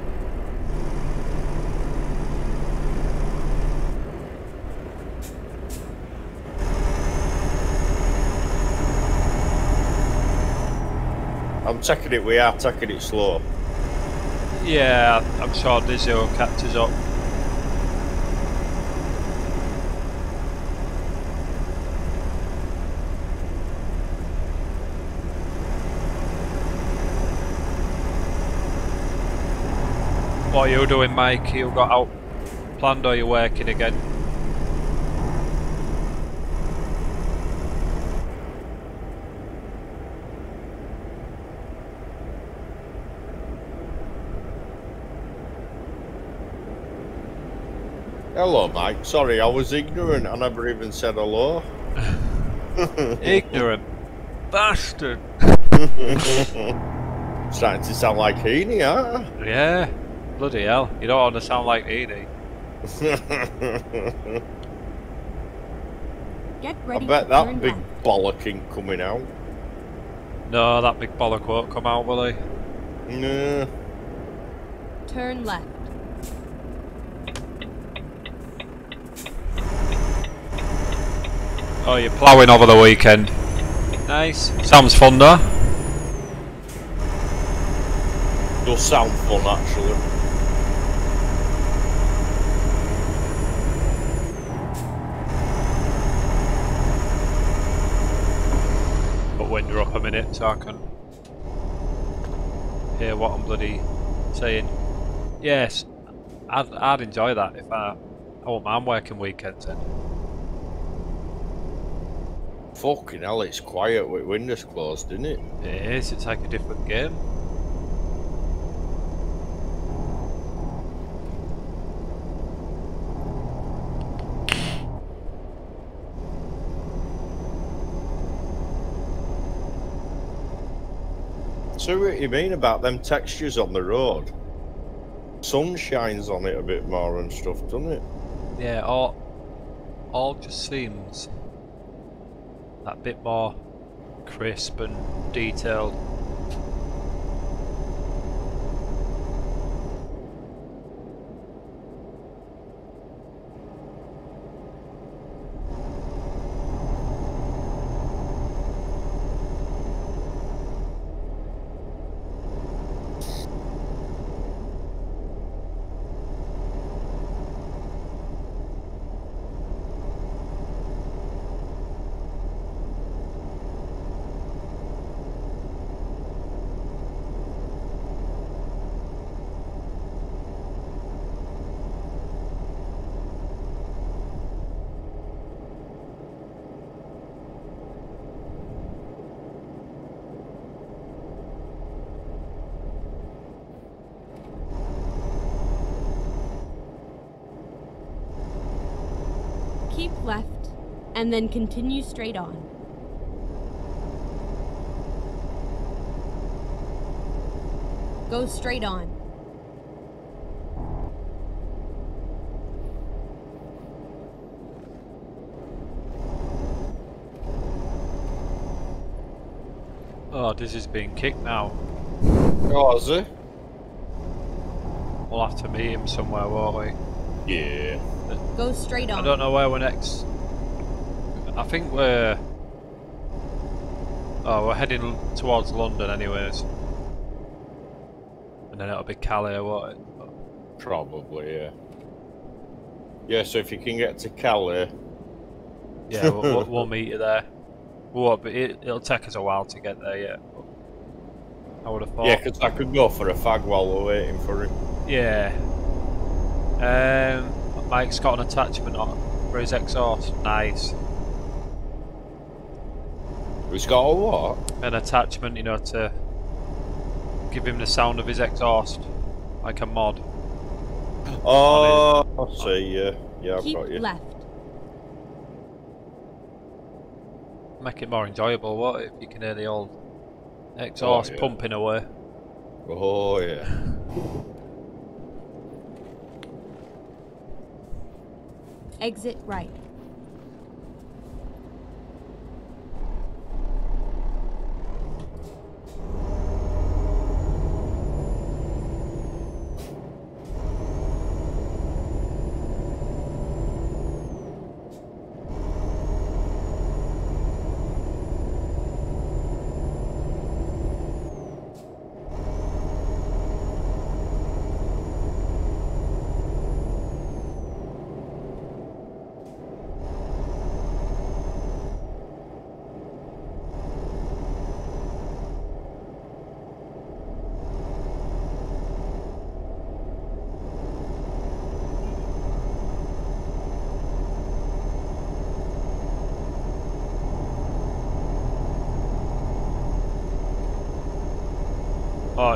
I'm taking it. We are taking it slow. Yeah, I'm sure catch us up. What are you doing, Mike? You got out planned or you're you working again? Hello, Mike. Sorry, I was ignorant. I never even said hello. Ignorant bastard. Starting to sound like Heaney, huh? Yeah. Bloody hell. You don't want to sound like Edie. Get ready I bet that big left. bollocking coming out. No, that big bollock won't come out, will he? Nah. Turn left. Oh, you're ploughing over the weekend. Nice. Sounds fun though. Does sound fun, actually. But when you're up a minute, so I can hear what I'm bloody saying. Yes, I'd, I'd enjoy that if I, I won't mind working weekends then. Fucking hell, it's quiet with windows closed, isn't it? It is, it's like a different game. So what you mean about them textures on the road? Sun shines on it a bit more and stuff, doesn't it? Yeah, all, all just seems that bit more crisp and detailed. Keep left and then continue straight on. Go straight on. Oh, this is being kicked now. Oh, is it? We'll have to meet him somewhere, won't we? Yeah. Go straight on. I don't know where we're next. I think we're. Oh, we're heading towards London, anyways. And then it'll be Calais, won't it? Probably, yeah. Yeah, so if you can get to Calais, Yeah, we'll, we'll, meet you there. Well, but it, it'll take us a while to get there, yeah. I would have thought. yeah, 'cause I could go for a fag while we're waiting for him. Yeah. Um, Mike's got an attachment on for his exhaust. Nice. Who's got a what? An attachment, you know, to give him the sound of his exhaust, like a mod. Oh, I see, yeah. Yeah, I've Keep got you. left. Make it more enjoyable, won't? If you can hear the old exhaust oh, yeah. pumping away. Oh, yeah. Exit right.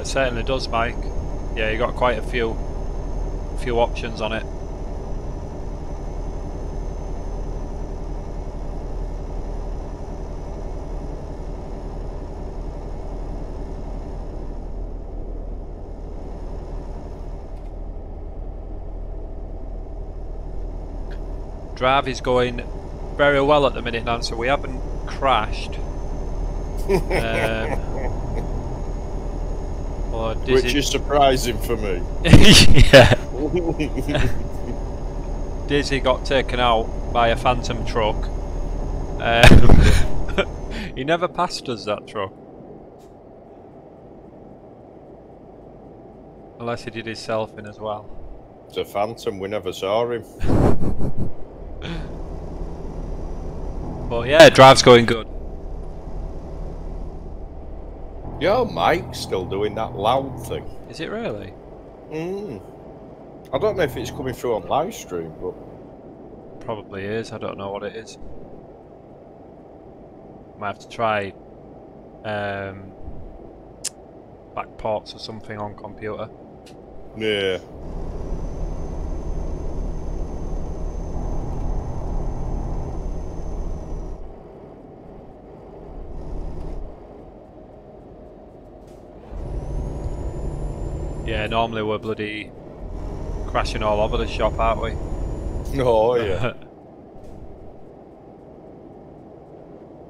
It certainly does, Mike. Yeah, you got quite a few, few options on it. Drive is going very well at the minute, Nancy. So we haven't crashed. um, or Which Dizzy- is surprising for me. yeah. Dizzy got taken out by a phantom truck. Um, he never passed us that truck. Unless he did his selfing as well. it's a phantom, we never saw him. But yeah, drive's going good. Yo, Mike's still doing that loud thing. Is it really? Mm. I don't know if it's coming through on live stream, but Probably is. I don't know what it is. Might have to try um, back ports or something on computer. yeah. Yeah, normally we're bloody crashing all over the shop, aren't we? Oh yeah.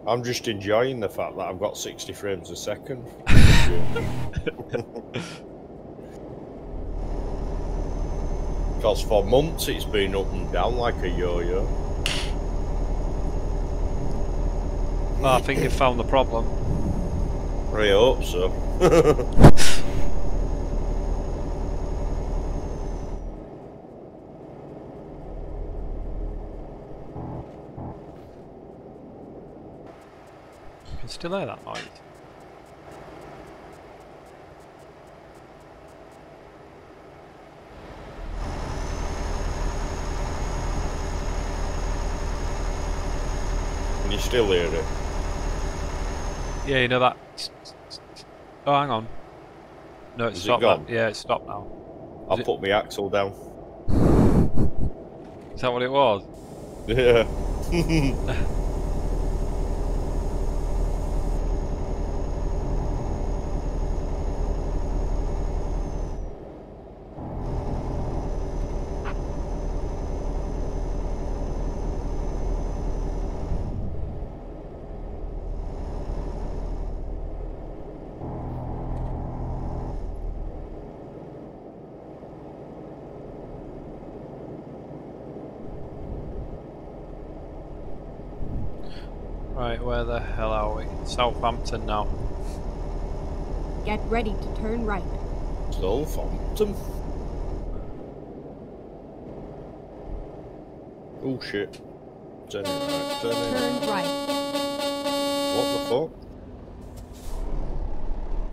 I'm just enjoying the fact that I've got 60 frames a second. Because for months it's been up and down like a yo-yo. Well, I think you found the problem. I hope so. You can still hear that. Can you still hear it? Yeah, you know that. Oh, hang on. No, it's Is it stopped. gone? that- Yeah, it's stopped now. I'll it- put my axle down. Is that what it was? Yeah. Right, where the hell are we? Southampton now. Get ready to turn right. Southampton. Oh shit. Turn right, turning right. Turn right. What the fuck?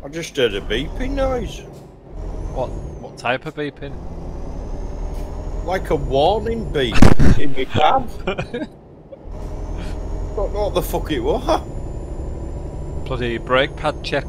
I just heard a beeping noise. What what type of beeping? Like a warning beep in my cab. Don't know what the fuck it was. Bloody brake pad check.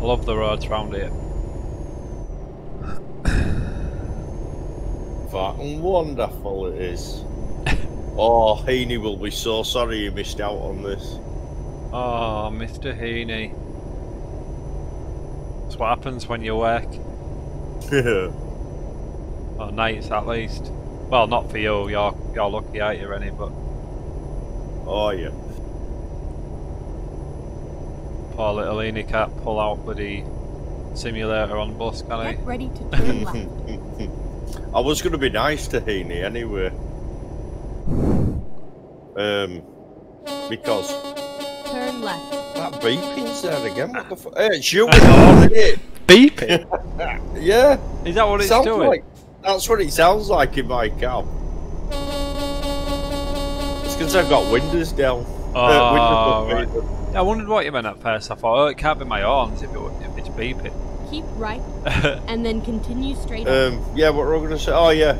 I love the roads round here. Fucking wonderful it is. oh, Heaney will be so sorry he missed out on this. Oh, Mr. Heaney. That's what happens when you work. Or nights at least. Well, not for you. You're you're lucky, aren't you, Rennie? But oh yeah. Poor little Eni can't pull out bloody simulator on bus, can Get he? ready to turn left. I was going to be nice to Heaney anyway. Um, because Turn left. that beeping's there again. What the fuck? Hey, it's you, isn't it? Beeping? Yeah. Is that what it's sounds doing? like that's what it sounds like in my cab. It's because I've got windows down. Oh, Uh, windows up. I wondered what you meant at first. I thought, oh, it can't be my horns if, it, if it's beeping. Keep right and then continue straight on. Um, yeah, what we're all going to say? Oh, yeah.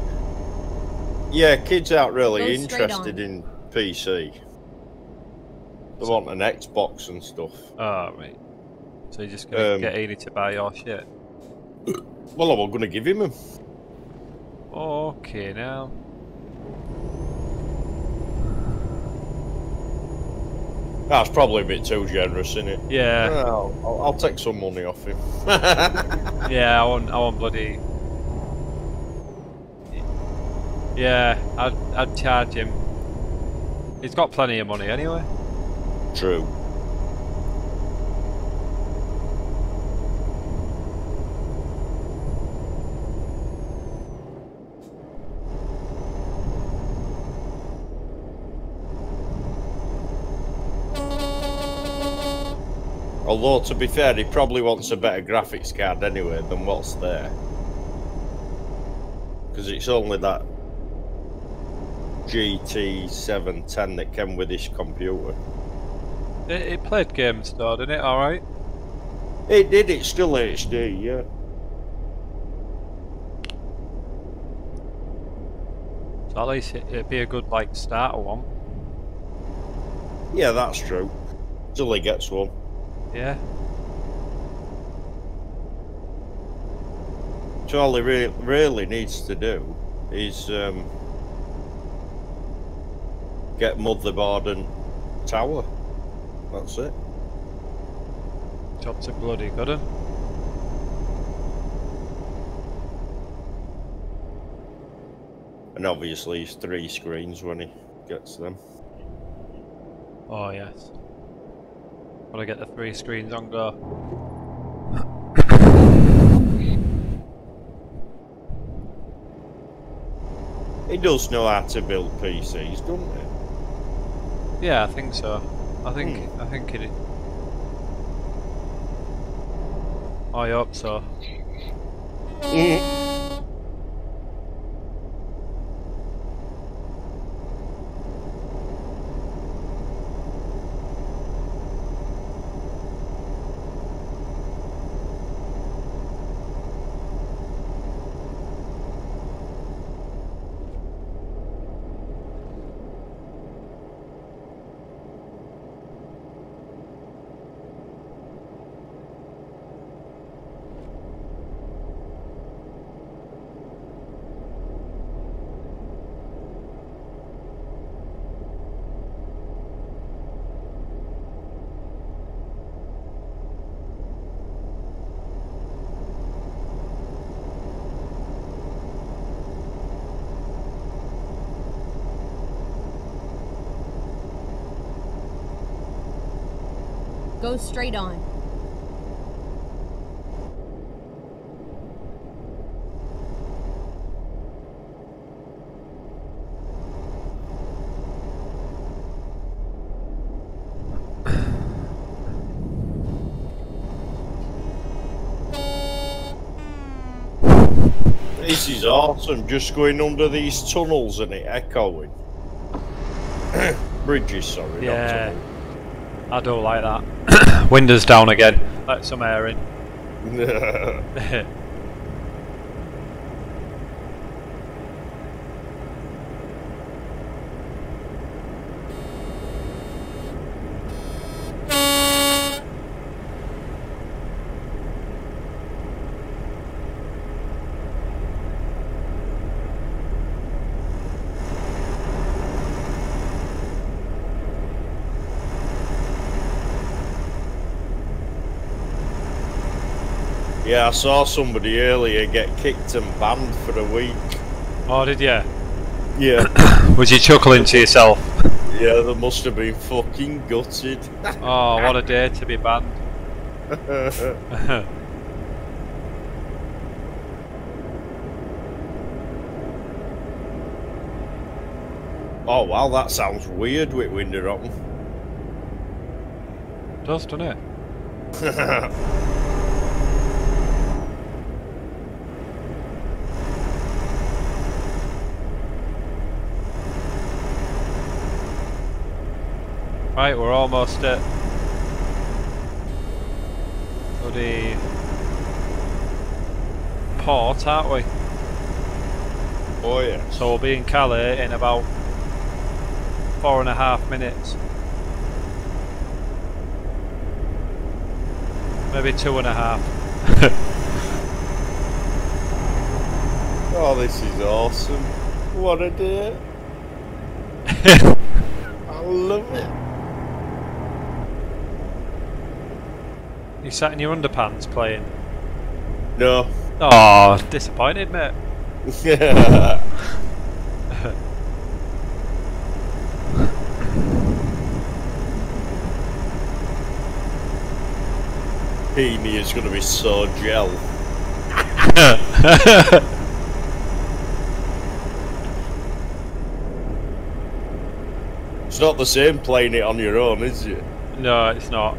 Yeah, kids aren't really Go interested in PC. They want an Xbox and stuff. oh, right. So you're just gonna Um, get Eni to buy your shit? Well, I'm going to give him them. Okay, now. That's probably a bit too generous, isn't it? Yeah, Well, I'll, I'll take some money off him. yeah, I want, I want bloody. Yeah, I'd, I'd charge him. He's got plenty of money anyway. True. Although, to be fair, he probably wants a better graphics card anyway than what's there. Because it's only that GT 710 that came with this computer. It, it played games though, didn't it? Alright. It did, it's still HD, yeah. So at least it, it'd be a good like starter one. Yeah, that's true. Till he gets one. Yeah. All he re- really needs to do is um, get motherboard and tower. That's it. Top a bloody one. And obviously, he's three screens when he gets them. Oh yes. Gotta get the three screens on go. He does know how to build PCs, doesn't he? Yeah, I think so. I think Hmm. I think it. I hope so. Go straight on. This is awesome, just going under these tunnels and it echoing. Bridges, sorry, Yeah. I don't like that. Windows down again. Let some air in. yeah, I saw somebody earlier get kicked and banned for a week. oh, did you? Yeah, Was you chuckling to yourself? yeah, they must have been fucking gutted. Oh, what a day to be banned. oh wow, that sounds weird with window open. Does, doesn't it? Right, we're almost at bloody port, aren't we? oh yeah. So we'll be in Calais in about four and a half minutes. Maybe two and a half. Oh, this is awesome. What a day. I love it. You sat in your underpants playing? No. Oh, disappointed, mate. Heaney is going to be so gel. It's not the same playing it on your own, is it? no, it's not.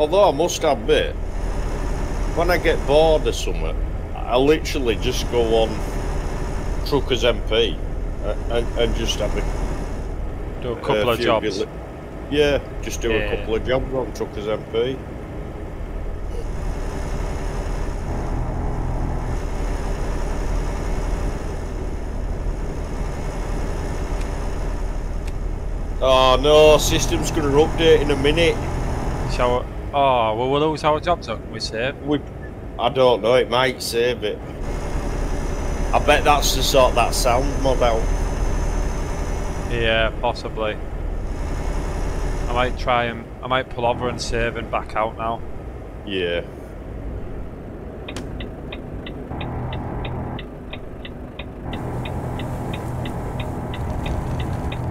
Although I must admit, when I get bored of something, I literally just go on Truckers MP and, and just have a, Do a couple a of jobs. Yeah, just do Yeah. a couple of jobs on Truckers MP. Oh ah, no, system's gonna update in a minute. Shall we- Oh, well, we'll lose our jobs up, we save. We, I don't know, it might save it. I bet that's to sort that sound mod out. Yeah, possibly. I might try and I might pull over and save and back out now. Yeah.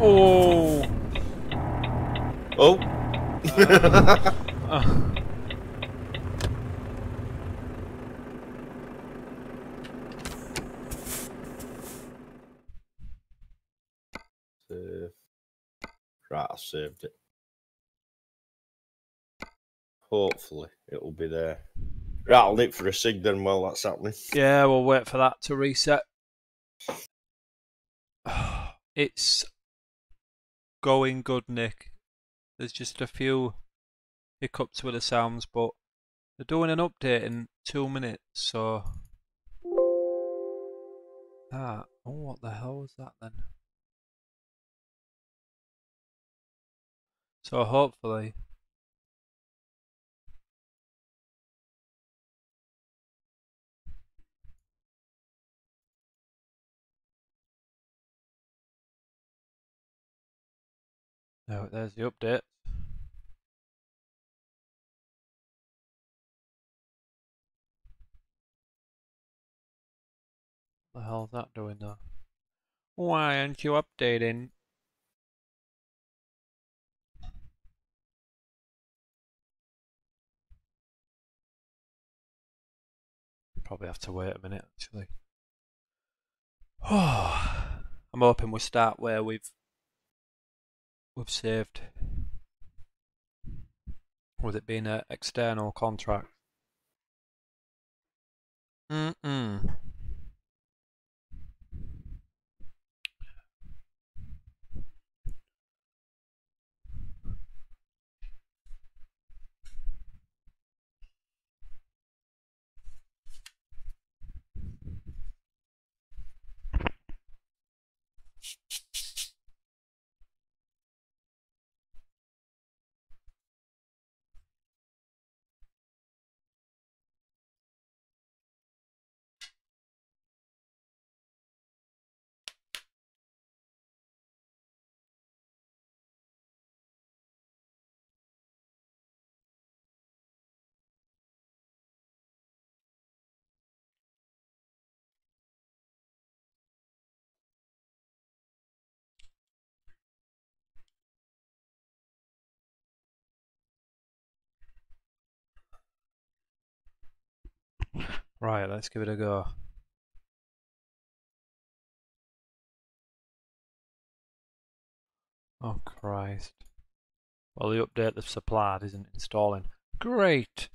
Oh. Oh. Save. Right, I saved it. Hopefully, it'll be there. Right, I'll nip for a sig then while that's happening. Yeah, we'll wait for that to reset. It's going good, Nick. There's just a few hiccups with the sounds, but they're doing an update in two minutes, so. Ah, oh, what the hell was that then? So hopefully. No, there's the update. What the hell's that doing though? Why aren't you updating? Probably have to wait a minute actually. I'm hoping we start where we've saved with it being an external contract. Mm-mm. Right, let's give it a go. Oh Christ. Well, the update they've supplied isn't installing. Great!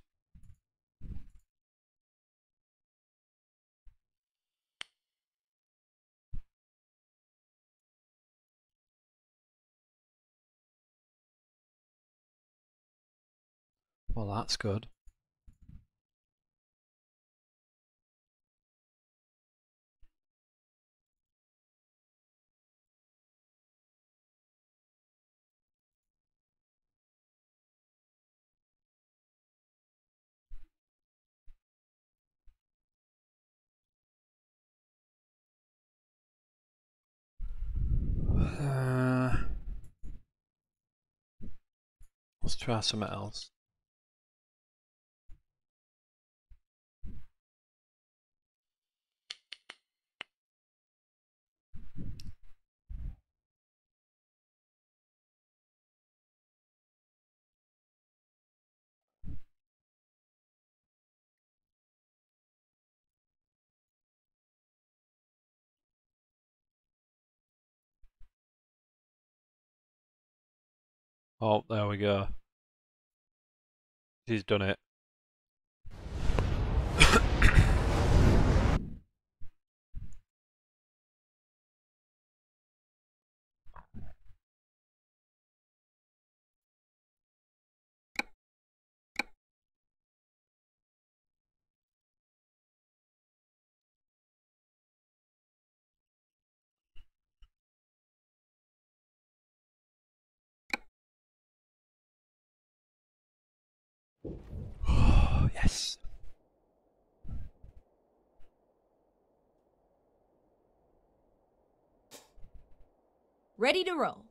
Well, that's good. Uh, let's try something else. Oh, there we go. He's done it. yes. Ready to roll.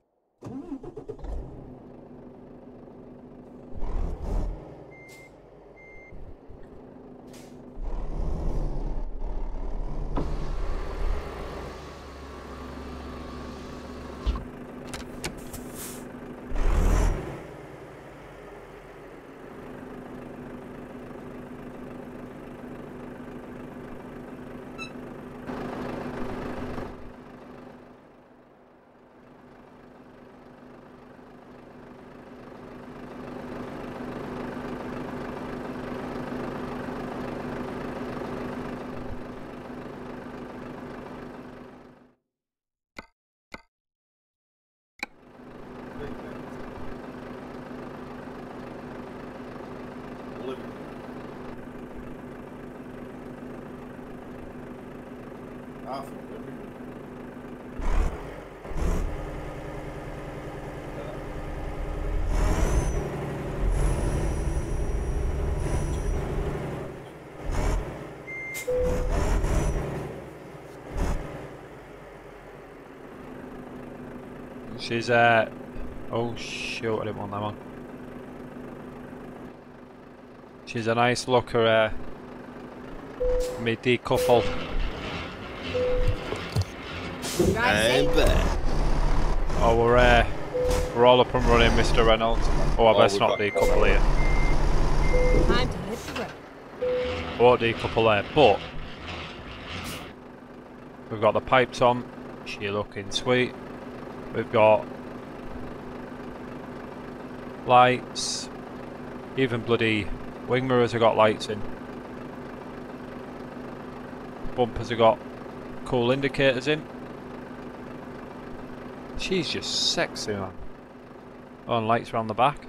She's uh oh shoot, I didn't want that one. She's a nice looker uh me decouple. Drive And safe. there. Oh we're uh we're all up and running Mr. Reynolds. Oh I Oh, best we've not decouple here. Time to hit the road. I won't decouple there, but we've got the pipes on, she looking sweet. We've got lights, even bloody wing mirrors have got lights in. Bumpers have got cool indicators in. She's just sexy man. Oh, and lights around the back.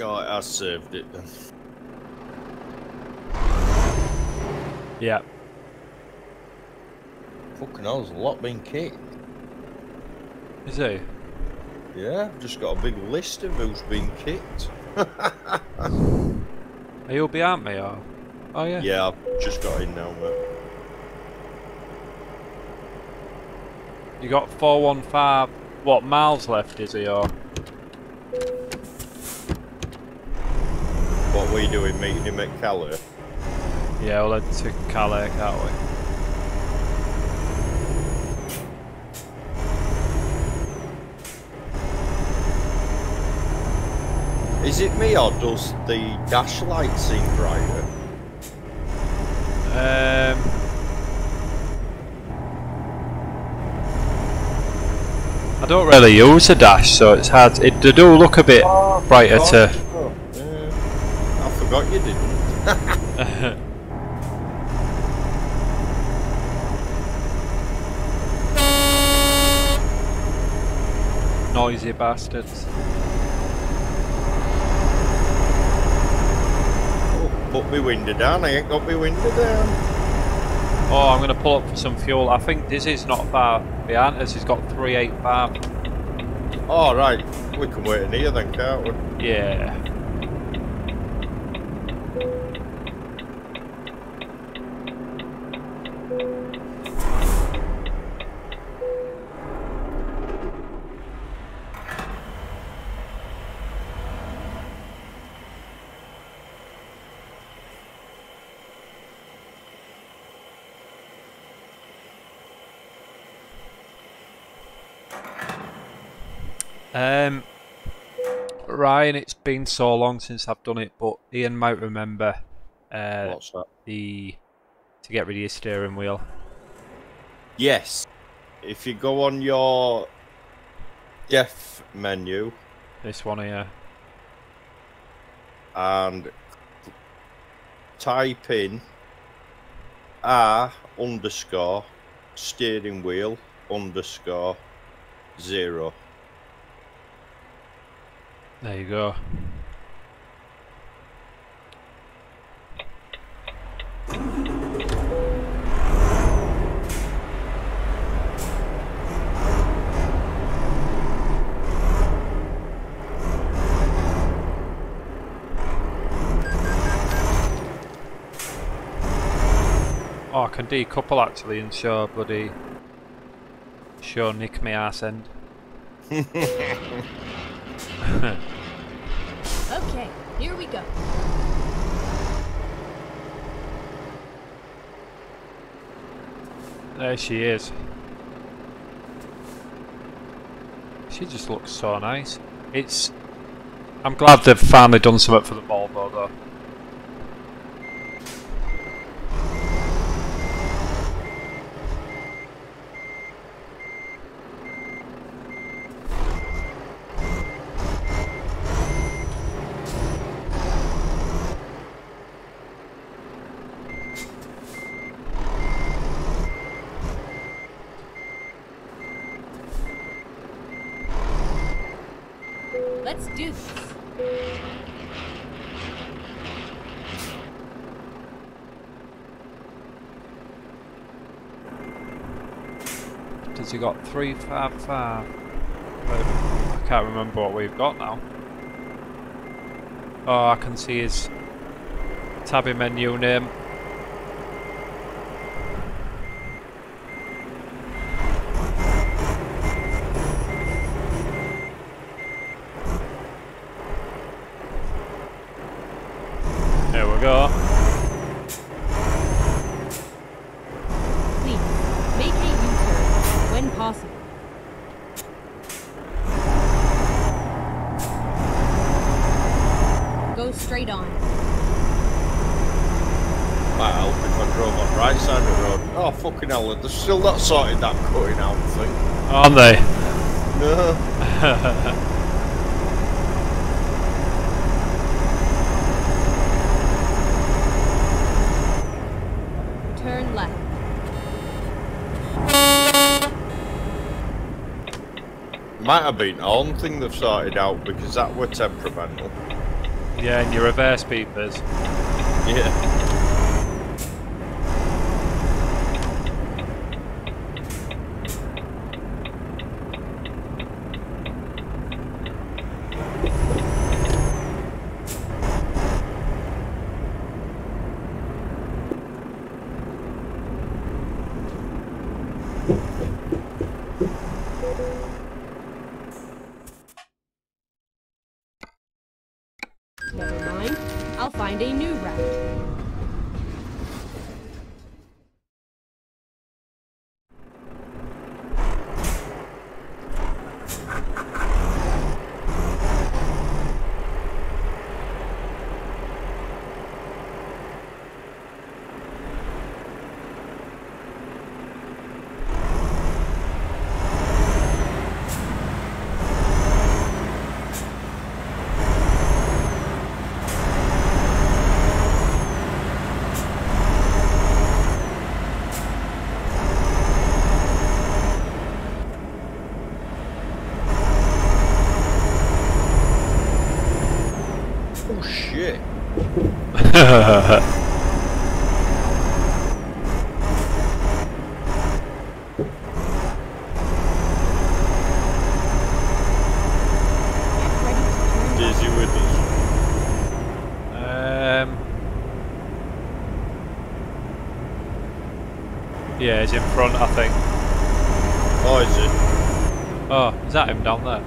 Oh, I served it then. Yeah. Fucking hell, there's a lot being kicked. Is he? Yeah, I've just got a big list of who's been kicked. Are you behind me or? Oh yeah. Yeah, I've just got in now, mate. You got 415. What miles left is he or? We're doing, meeting him at Calais? Yeah, we'll head to Calais, can't we? Is it me or does the dash light seem brighter? Um, I don't really use a dash, so it's hard. It, do look a bit brighter to Oh, forgot you didn't. Noisy bastards. Oh, put me window down. I ain't got me window down. Oh, I'm gonna pull up for some fuel. I think Dizzy's not far behind us. He's got 385. All right, we can wait in here then, can't we? Yeah. Been so long since I've done it, but Ian might remember uh, What's that? the to get rid of your steering wheel. Yes. If you go on your dev menu This one here. and type in R underscore steering wheel underscore zero. There you go. Oh, I can decouple actually and show bloody show Nick my arse end. Here we go. There she is. She just looks so nice. It's. I'm glad they've finally done something for the Volvo though. Let's do this. He got three five five? I can't remember what we've got now. Oh, I can see his tabby menu name. There we go. Please, make a U-turn when possible. Go straight on. Might help if I drove on right side of the road. Oh fucking hell, they've still not sorted that cutting out thing. Aren't they? No. Turn left. Might have been on thing they've sorted out because that were temperamental. Yeah, and your reverse beepers. Yeah. Never mind. I'll find a new route. Oh shit. Get ready to turn Is he with us? Um, yeah, he's in front, I think. Oh, is it? Oh, is that him down there?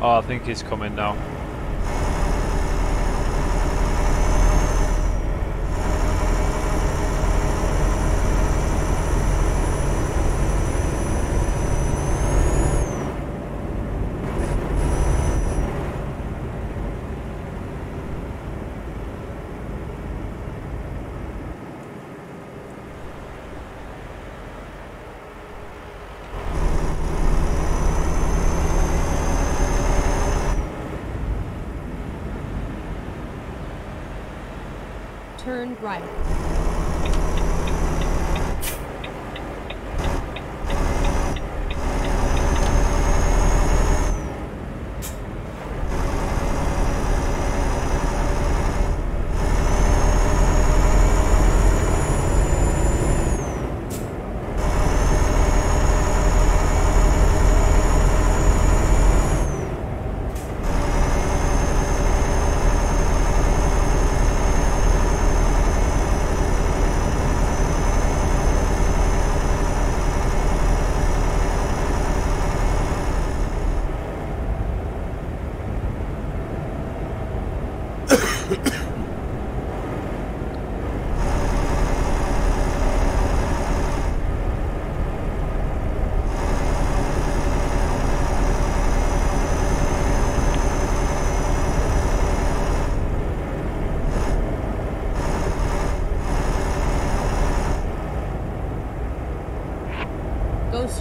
Oh, I think he's coming now.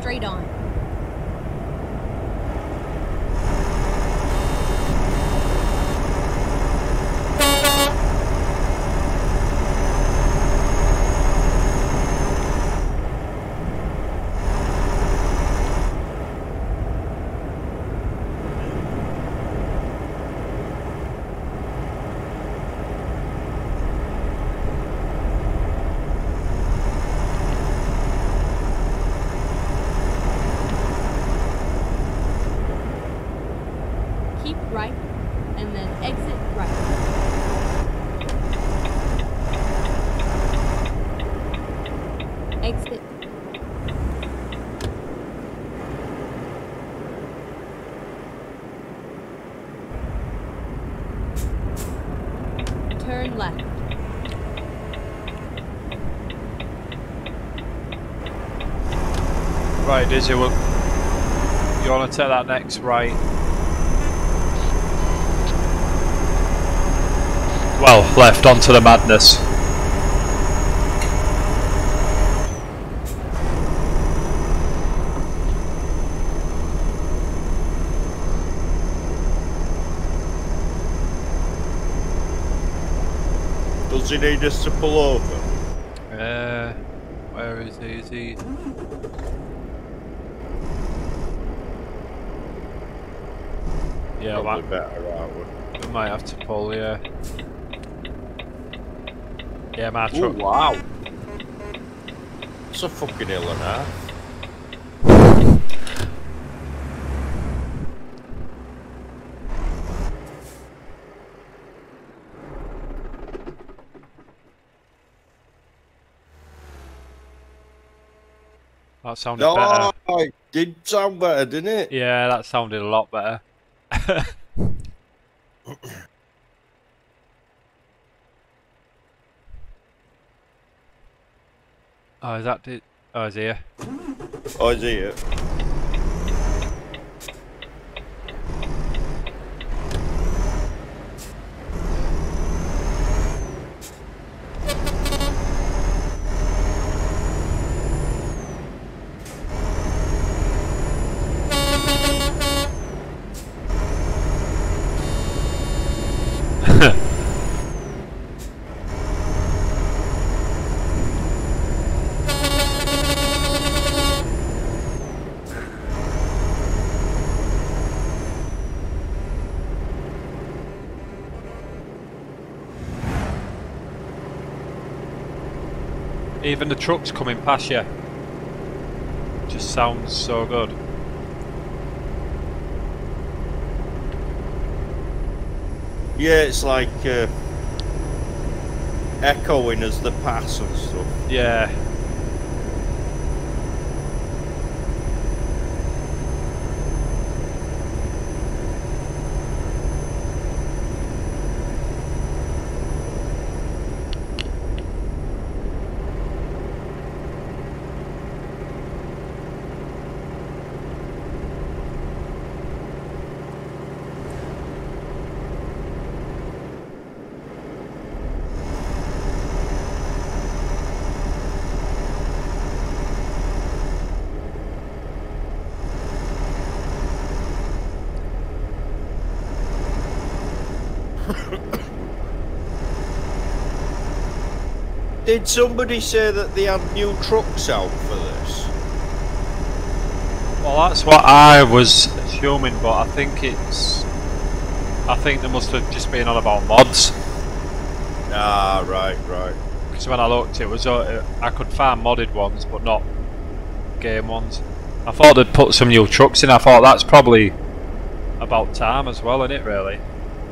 Straight on. Keep right, and then exit right. Exit. Turn left. Right, Dizzy, well, you want to take that next right? Well, left onto the madness. Does he need us to pull over? Uh, where is he? Is he? Yeah, Probably we better, aren't we? we might have to pull. Yeah. Yeah, my truck. wow. It's a fucking hill and a half. That sounded better. Oh, it did sound better, didn't it? Yeah, that sounded a lot better. oh, is that it? Oh, is he here? Oh, is he Even the trucks coming past you. Just sounds so good. Yeah, it's like uh, echoing as the pass and stuff. Yeah. Did somebody say that they had new trucks out for this? Well, that's what I was assuming, but I think it's. I think they must have just been on about mods. Ah, right, right. Because when I looked, it was uh, I could find modded ones, but not game ones. I thought they'd put some new trucks in. I thought that's probably about time as well, isn't it? Really,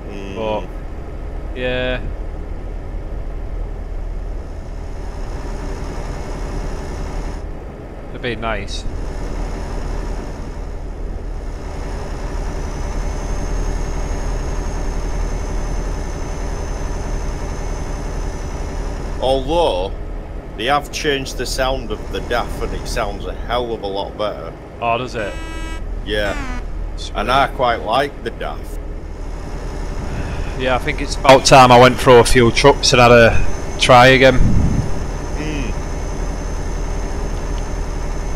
Mm. but yeah. Be nice. Although they have changed the sound of the DAF and it sounds a hell of a lot better. Oh, does it? Yeah, and I quite like the DAF. Yeah, I think it's about time I went through a few trucks and had a try again. Mm.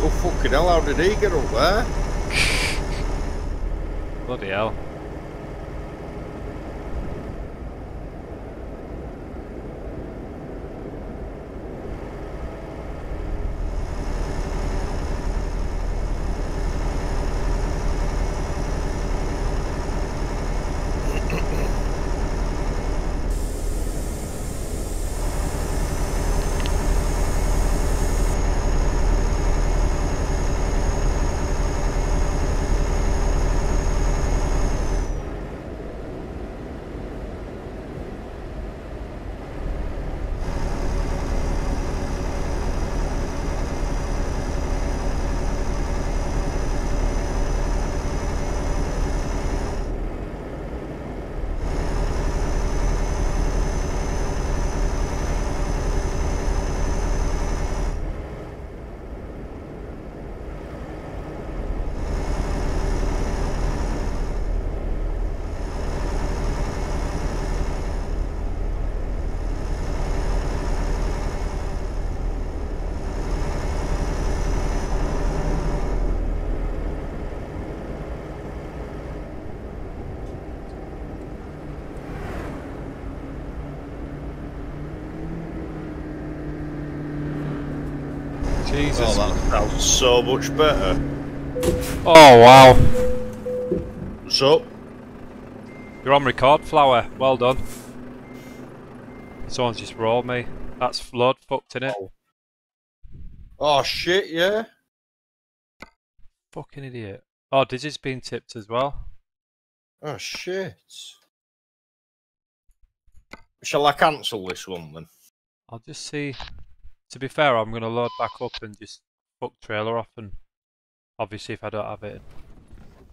Oh fucking hell! How did he get up there? Bloody hell. Jesus. Oh, that sounds so much better. Oh, wow. So, You're on record, Flower. Well done. Someone's just rolled me. That's flood fucked in it. Oh. oh shit, yeah. Fucking idiot. Oh, Dizzy's been tipped as well. Oh shit. Shall I cancel this one then? I'll just see. To be fair, I'm going to load back up and just fuck trailer off and obviously if I don't have it.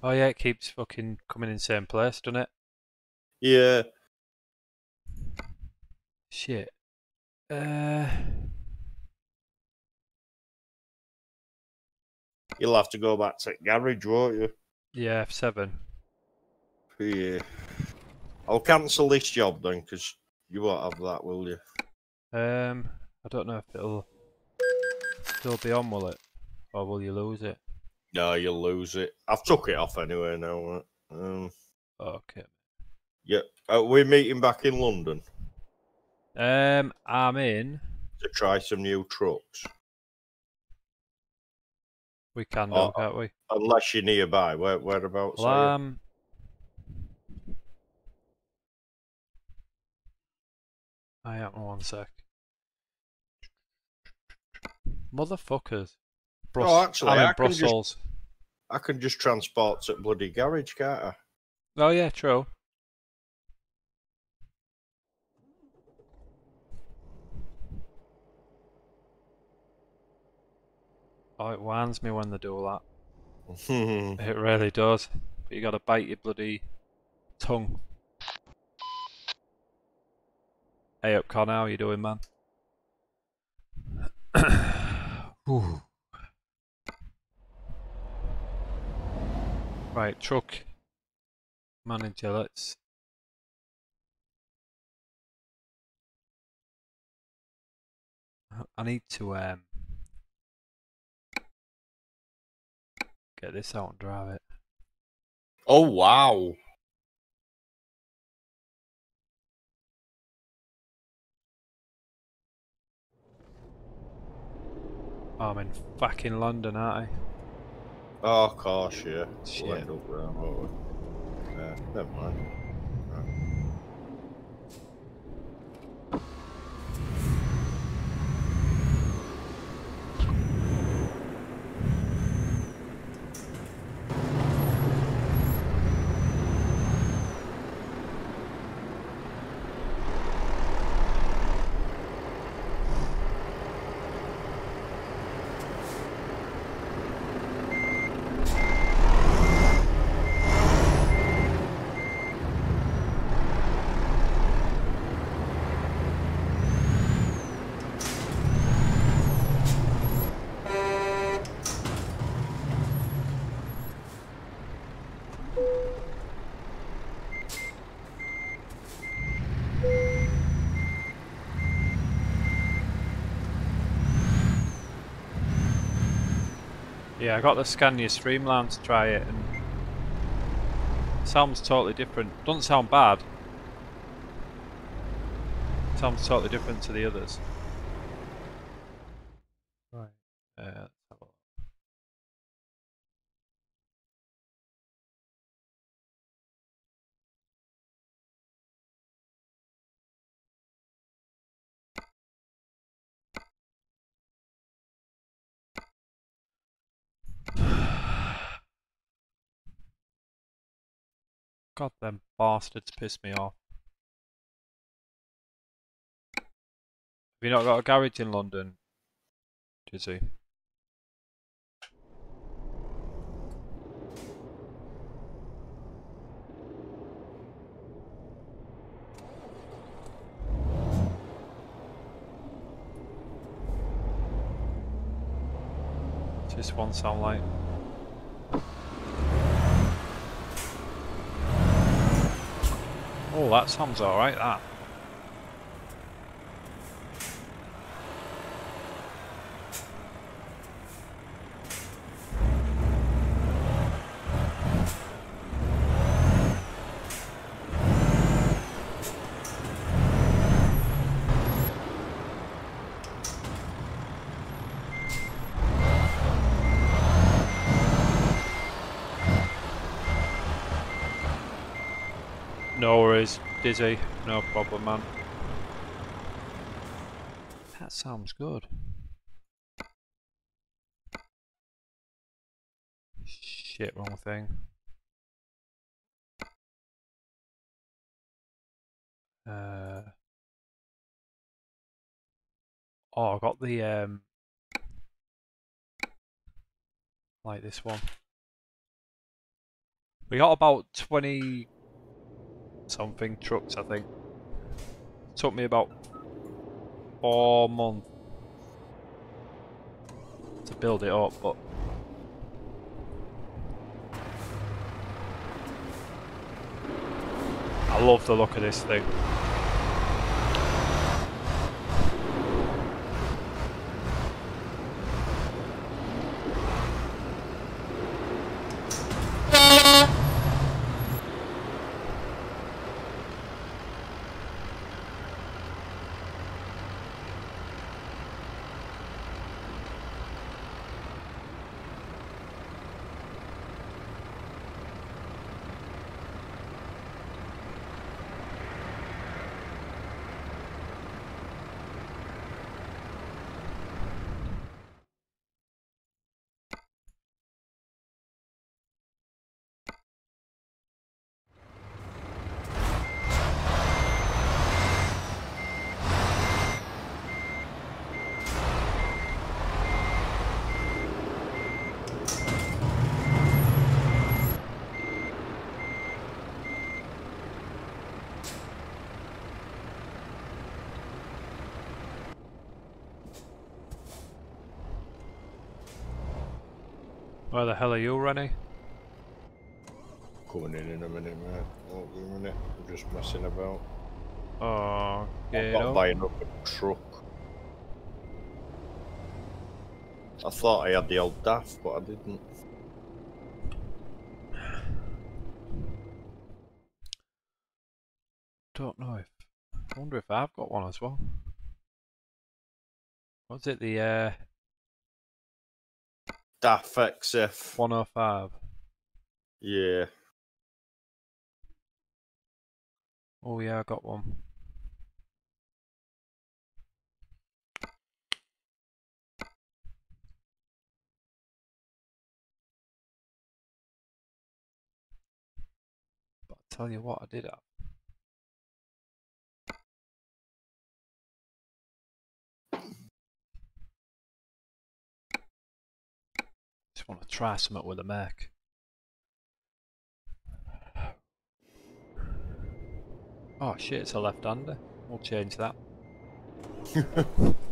Oh yeah, it keeps fucking coming in same place, doesn't it? Yeah. Shit. Uh, You'll have to go back to the garage, won't you? yeah, F7. Yeah. I'll cancel this job then, because you won't have that, will you? Um, I don't know if it'll still be on, will it? Or will you lose it? No, you'll lose it. I've took it off anyway now. Um, Okay. yeah. Uh, we're meeting back in London Um, I'm in. to try some new trucks. We can do, Oh, can't we? Unless you're nearby. Where, whereabouts Well, are you? um, I am one sec. Motherfuckers. Oh, actually, I'm in I can just- Brussels. I can just transport to bloody garage, can't I? Oh yeah, true. Oh, it winds me when they do that. It really does. But you gotta bite your bloody tongue. Hey up, Con, how you doing, man? Right, truck manager, let's I need to um get this out and drive it. oh wow! Oh, I'm in fucking London, aren't I? Oh, course, yeah. Shit. We'll up won't we? Yeah, never mind. Yeah, I got the Scania Streamline to try it and sounds totally different. Doesn't sound bad. Sounds totally different to the others. God, them bastards piss me off. Have you not got a garage in London? What's this one sound like? Oh, that sounds alright, that. No worries, Dizzy. No problem, man. That sounds good. Shit, wrong thing. Uh. Oh, I got the um. Like this one. We got about twenty something trucks, I think. Took me about four months to build it up, but I love the look of this thing. Where the hell are you, Rennie? Coming in in a minute, mate. Won't be a minute. I'm just messing about. Oh, I'm not buying up a truck. I thought I had the old DAF, but I didn't. Don't know if. I wonder if I've got one as well. What's it? The uh, DAF XF. 105. Yeah. Oh yeah, I got one. But I tell you what, I did have. Just want to try something with a mech. Oh shit, it's a left-hander. We'll change that.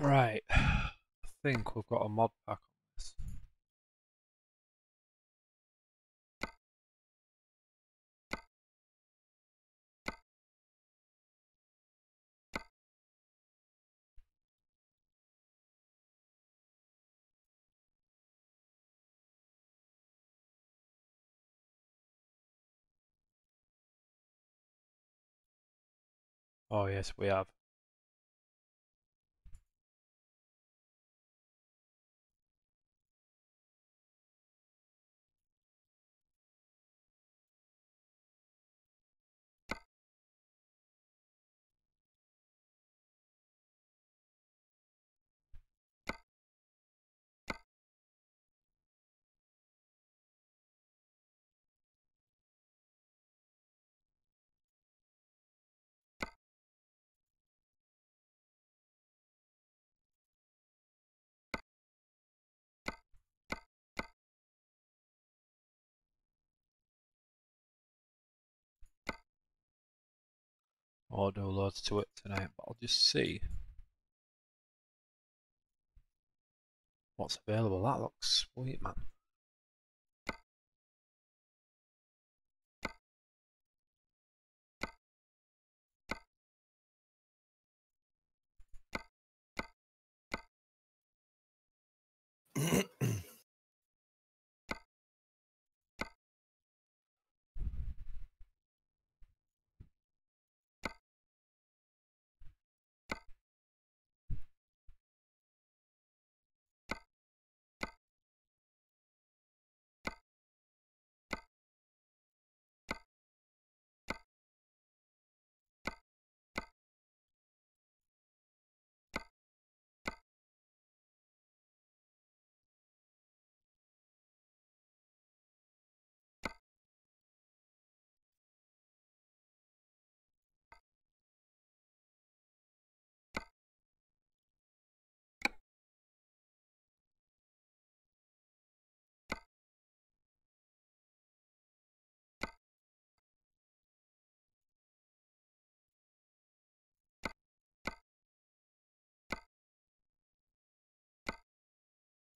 Right. I think we've got a mod pack on this. Oh yes, we have. I'll do loads to it tonight, but I'll just see what's available. That looks sweet, man.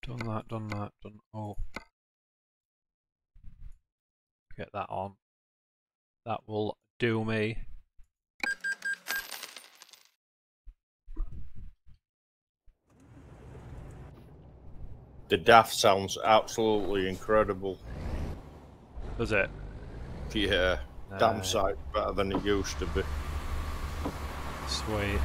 Done that, done that, done. Oh. Get that on. That will do me. The DAF sounds absolutely incredible. Does it? Yeah, damn sight better than it used to be. Sweet.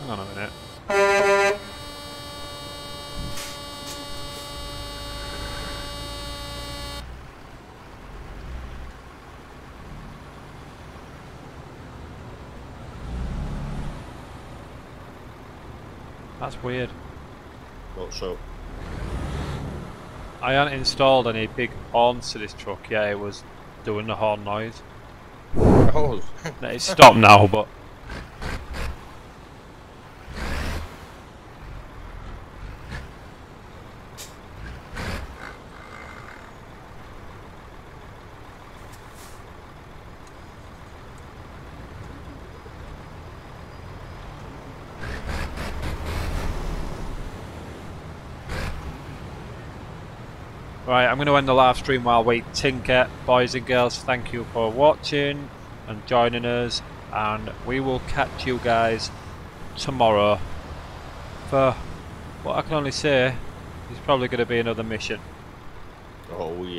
Hang on a minute. That's weird. But so, I hadn't installed any big horns to this truck. Yeah, it was doing the horn noise. oh, It's stopped now, but going to end the live stream while we tinker. Boys and girls, thank you for watching and joining us. And we will catch you guys tomorrow for what I can only say is probably going to be another mission. oh yeah.